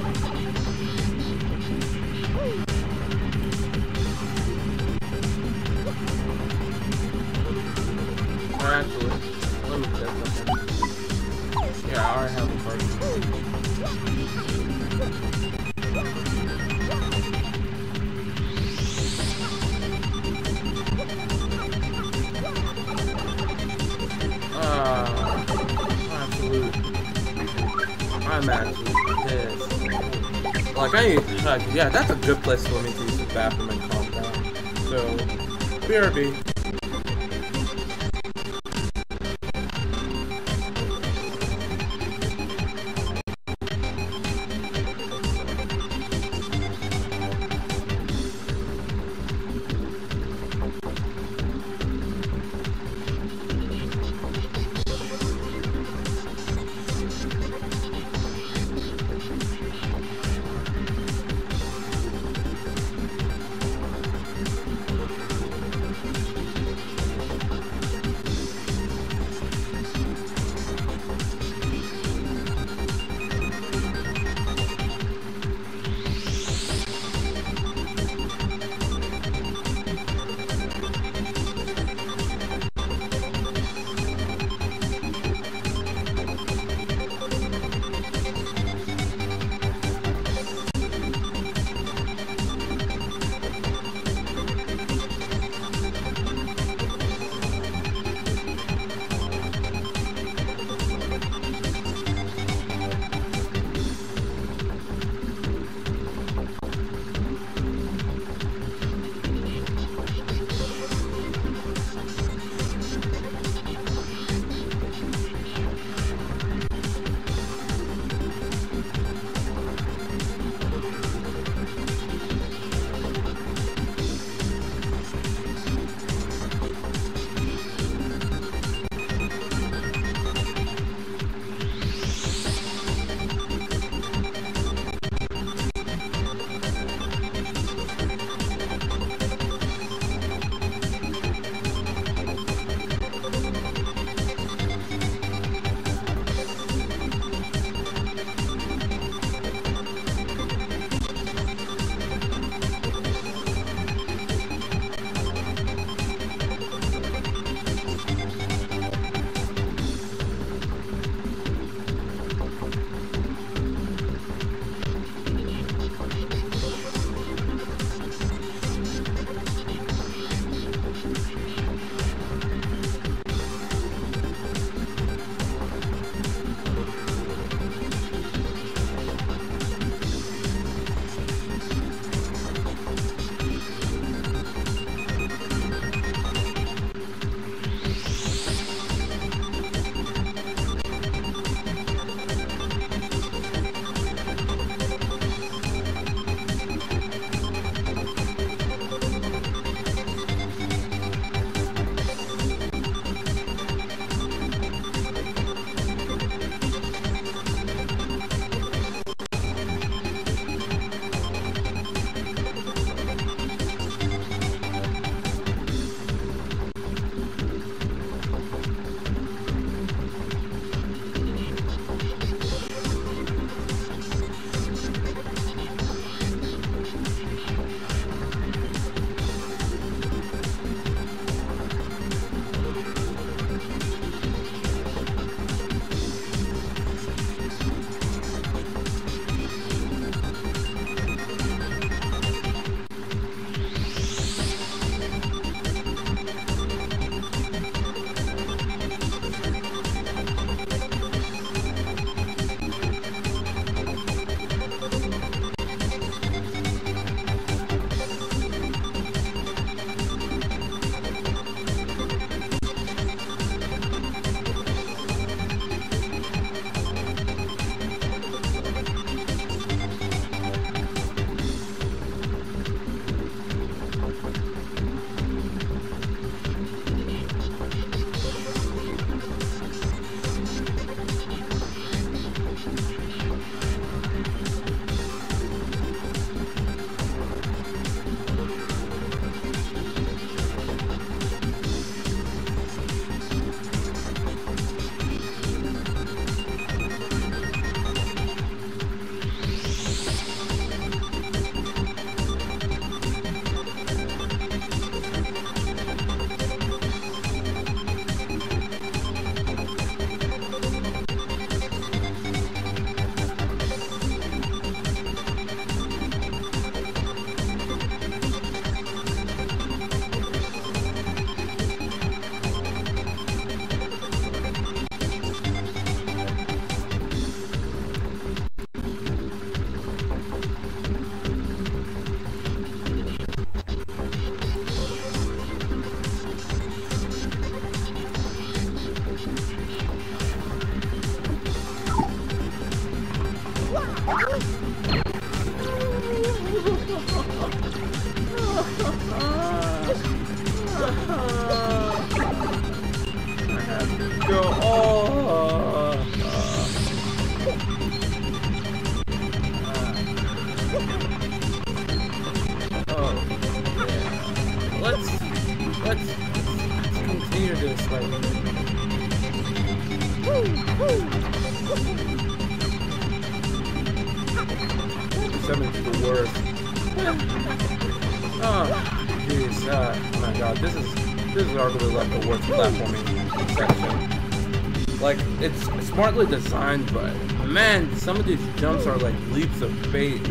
[SPEAKER 1] Platforming section. Like, it's smartly designed, but man, some of these jumps are like leaps of faith,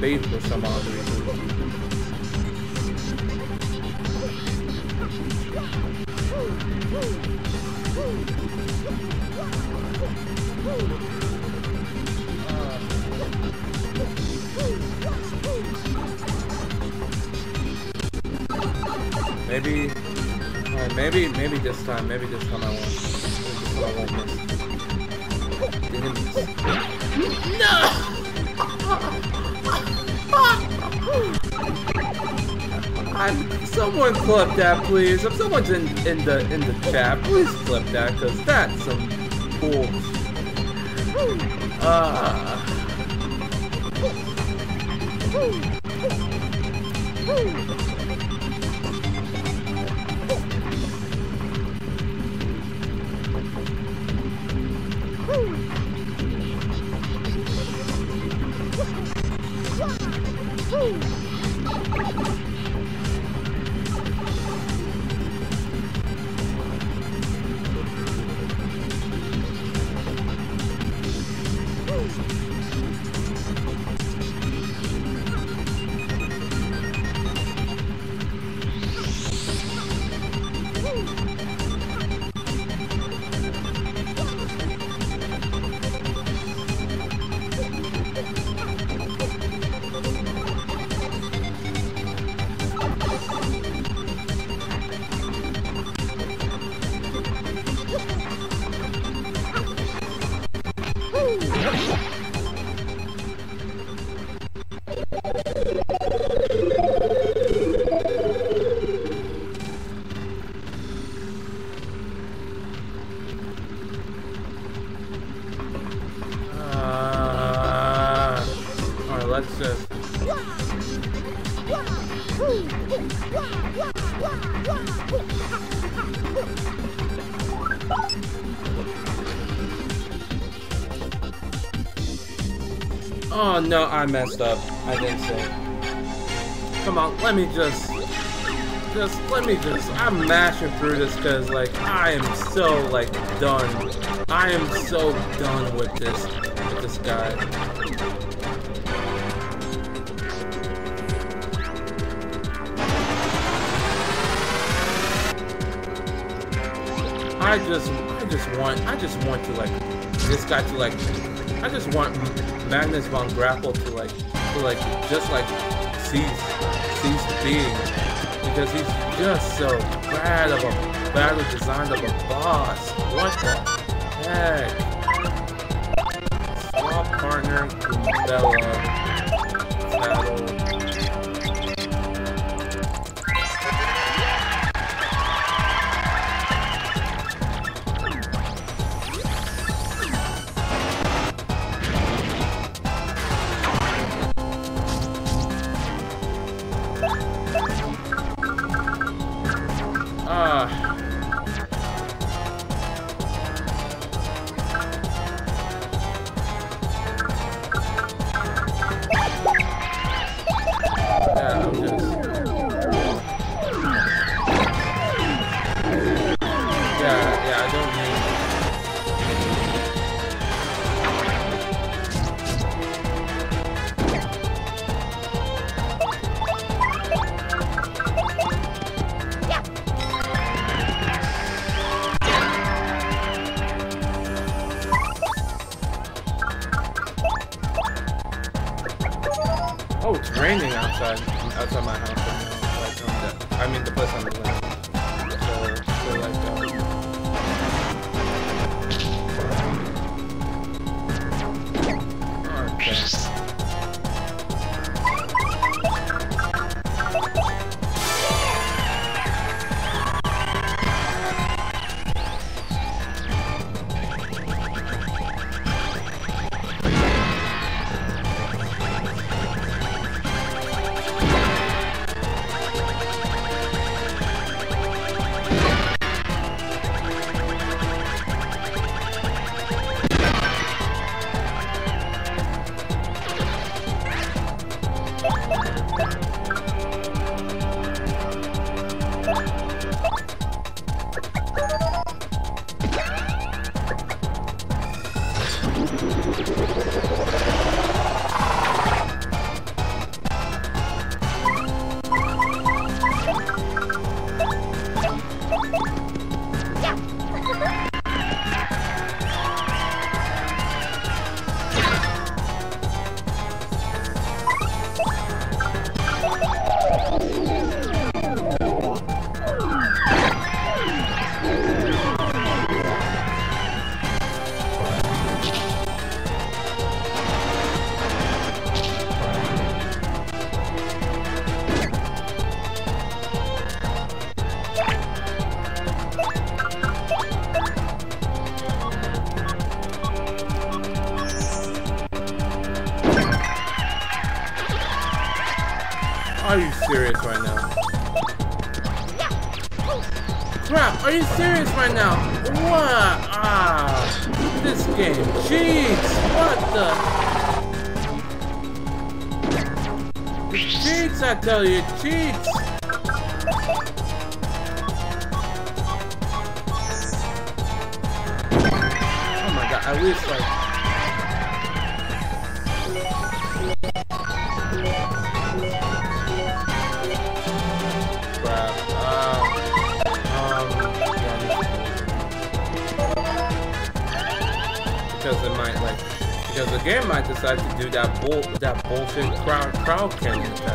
[SPEAKER 1] faith for some odd reason. Maybe, maybe, maybe this time, maybe this time I won't. No! I'm, someone clip that, please. If someone's in, in the in the chat, please clip that, cause that's some. Uh, no, I messed up. I didn't say. Come on, let me just. Just, let me just. I'm mashing through this because, like, I am so, like, done. I am so done with this. With this guy. I just, I just want, I just want to like, this guy to like, I just want Magnus von Grapple to like, to like, just like, cease, cease being, because he's just so bad of a, badly designed of a boss. What the heck? Swap partner, Bella, that bull bullshit crowd crowd canyon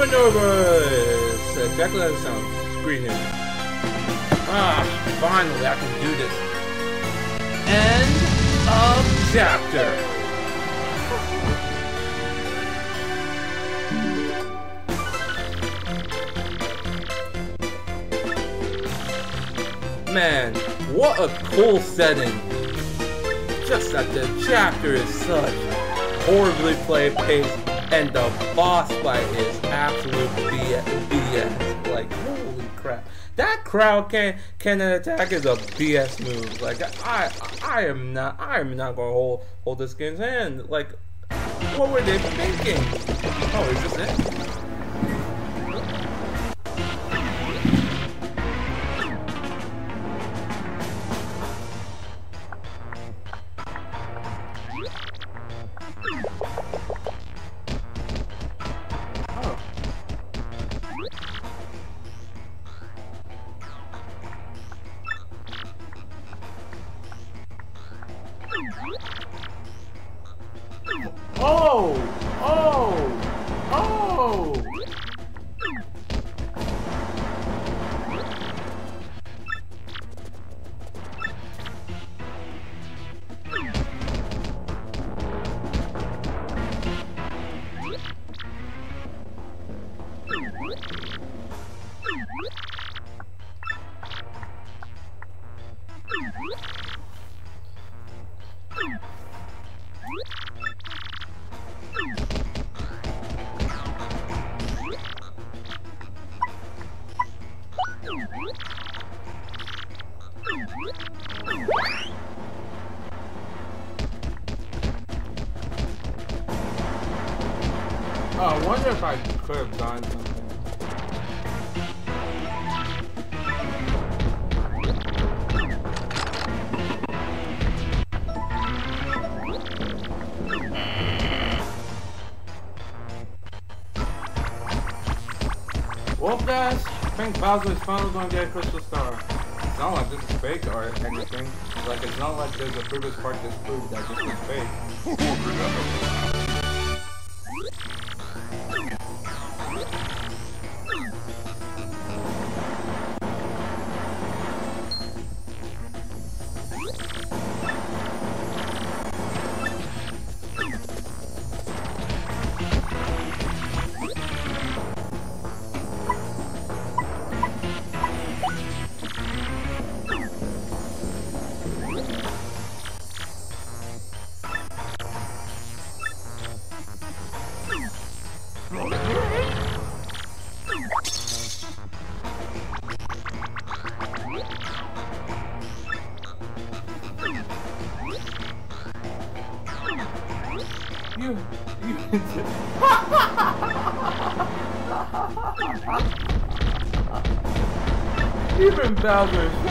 [SPEAKER 1] It's exactly how it sounds. Screening. Ah, finally I can do this. End of chapter. Man, what a cool setting. Just that the chapter is such horribly played pace and the boss fight is absolute BS. Like, holy crap. That crowd can cannon attack is a BS move. Like I I am not I am not gonna hold hold this game's hand. Like what were they thinking? Oh, is this it? Bowser finally thousand.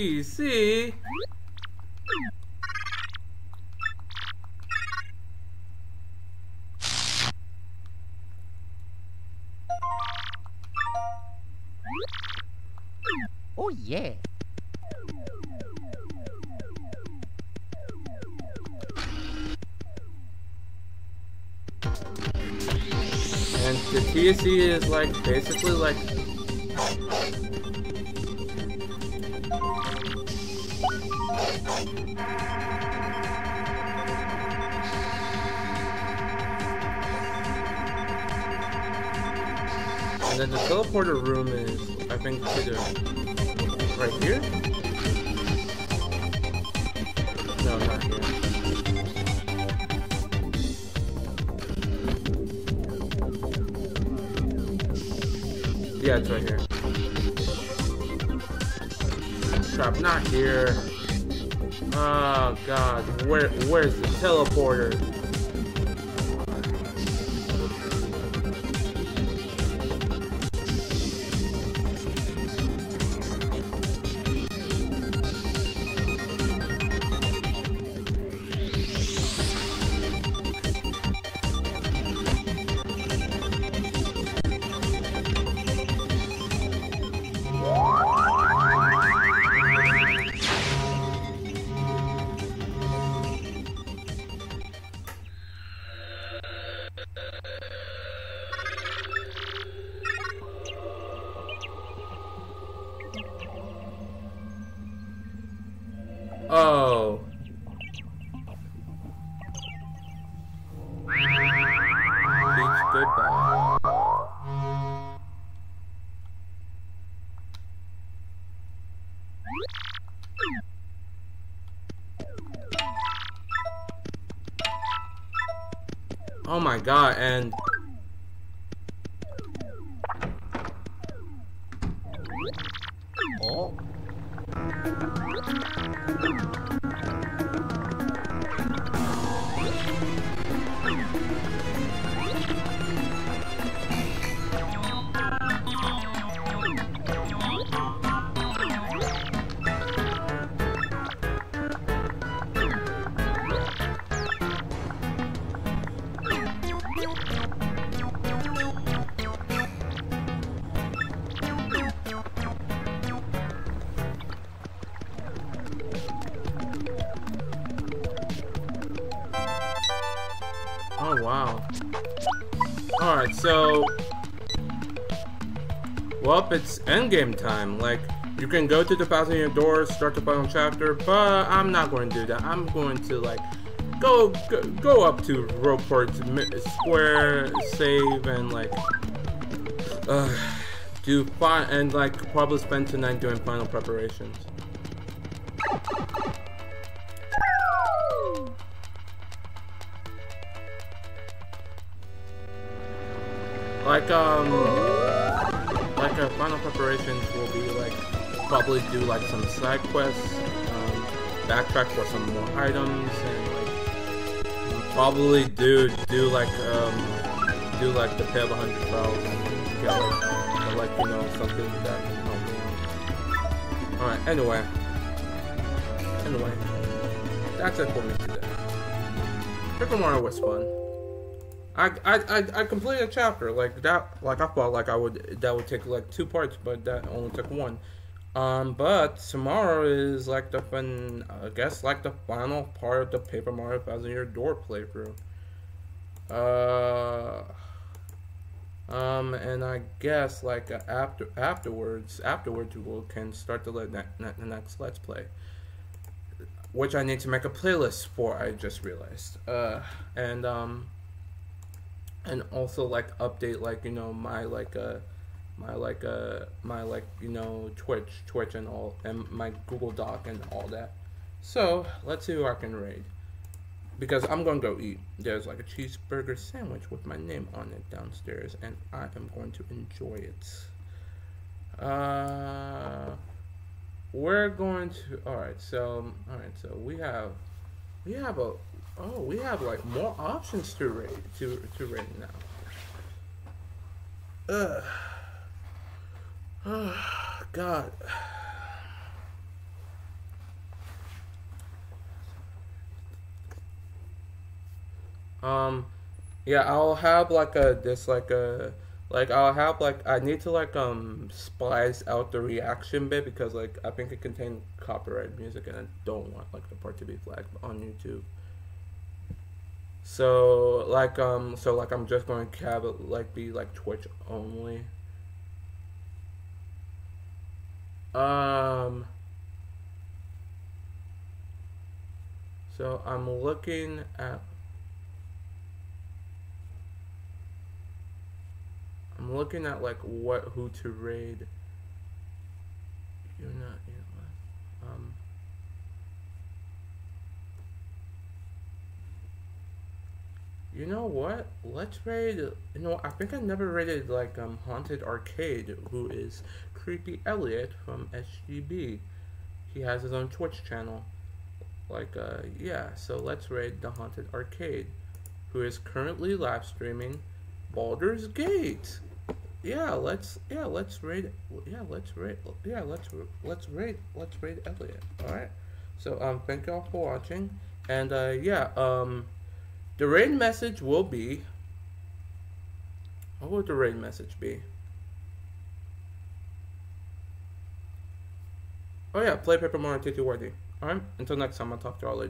[SPEAKER 1] T C.
[SPEAKER 3] Oh yeah.
[SPEAKER 1] And the TC is like basically like teleporter room is, I think, to the my god, and endgame time. Like you can go to the thousand year door, start the final chapter, but I'm not going to do that. I'm going to like go go, go up to Rogueport Square, save and like uh do fine and like probably spend tonight doing final preparations. Do like some side quests, um, backtrack for some more items and like probably do do like um do like the pay of a hundred thousand get like, you know something that can help me. Alright, anyway. Anyway. That's it for me today. Paper Mario was fun. I, I, I completed a chapter like that like I thought like I would that would take like two parts but that only took one um but tomorrow is like the fin I guess like the final part of the Paper Mario Thousand Year Door playthrough. Uh um and I guess like uh, after afterwards afterwards we can start the, ne- ne- the next let's play. Which I need to make a playlist for I just realized. Uh and um and also like update like you know my like uh my like uh my like you know twitch twitch and all and my google doc and all that. So let's see who i can raid. Because i'm gonna go eat. There's like a cheeseburger sandwich with my name on it downstairs and i am going to enjoy it. Uh we're going to all right so all right so we have we have a oh we have like more options to raid to to rate now. Ugh. Oh, God. Um, yeah, I'll have like a this like a like I'll have like I need to like um splice out the reaction bit because like I think it contained copyright music and I don't want like the part to be flagged on YouTube. So like um so like I'm just going to have it like be like Twitch only. Um so I'm looking at I'm looking at like what who to raid. You're not you know, um You know what? Let's raid. You know, I think I never raided like um Haunted Arcade, who is Creepy Elliot from SGB. He has his own Twitch channel. Like, uh, yeah. So let's raid the Haunted Arcade, who is currently live streaming Baldur's Gate. Yeah, let's yeah let's raid yeah let's raid yeah let's let's raid let's raid Elliot. All right. So um, thank y'all for watching, and uh, yeah um. The raid message will be. What would the raid message be? Oh yeah, play Paper Mario TTYD. Alright, until next time, I'll talk to y'all later.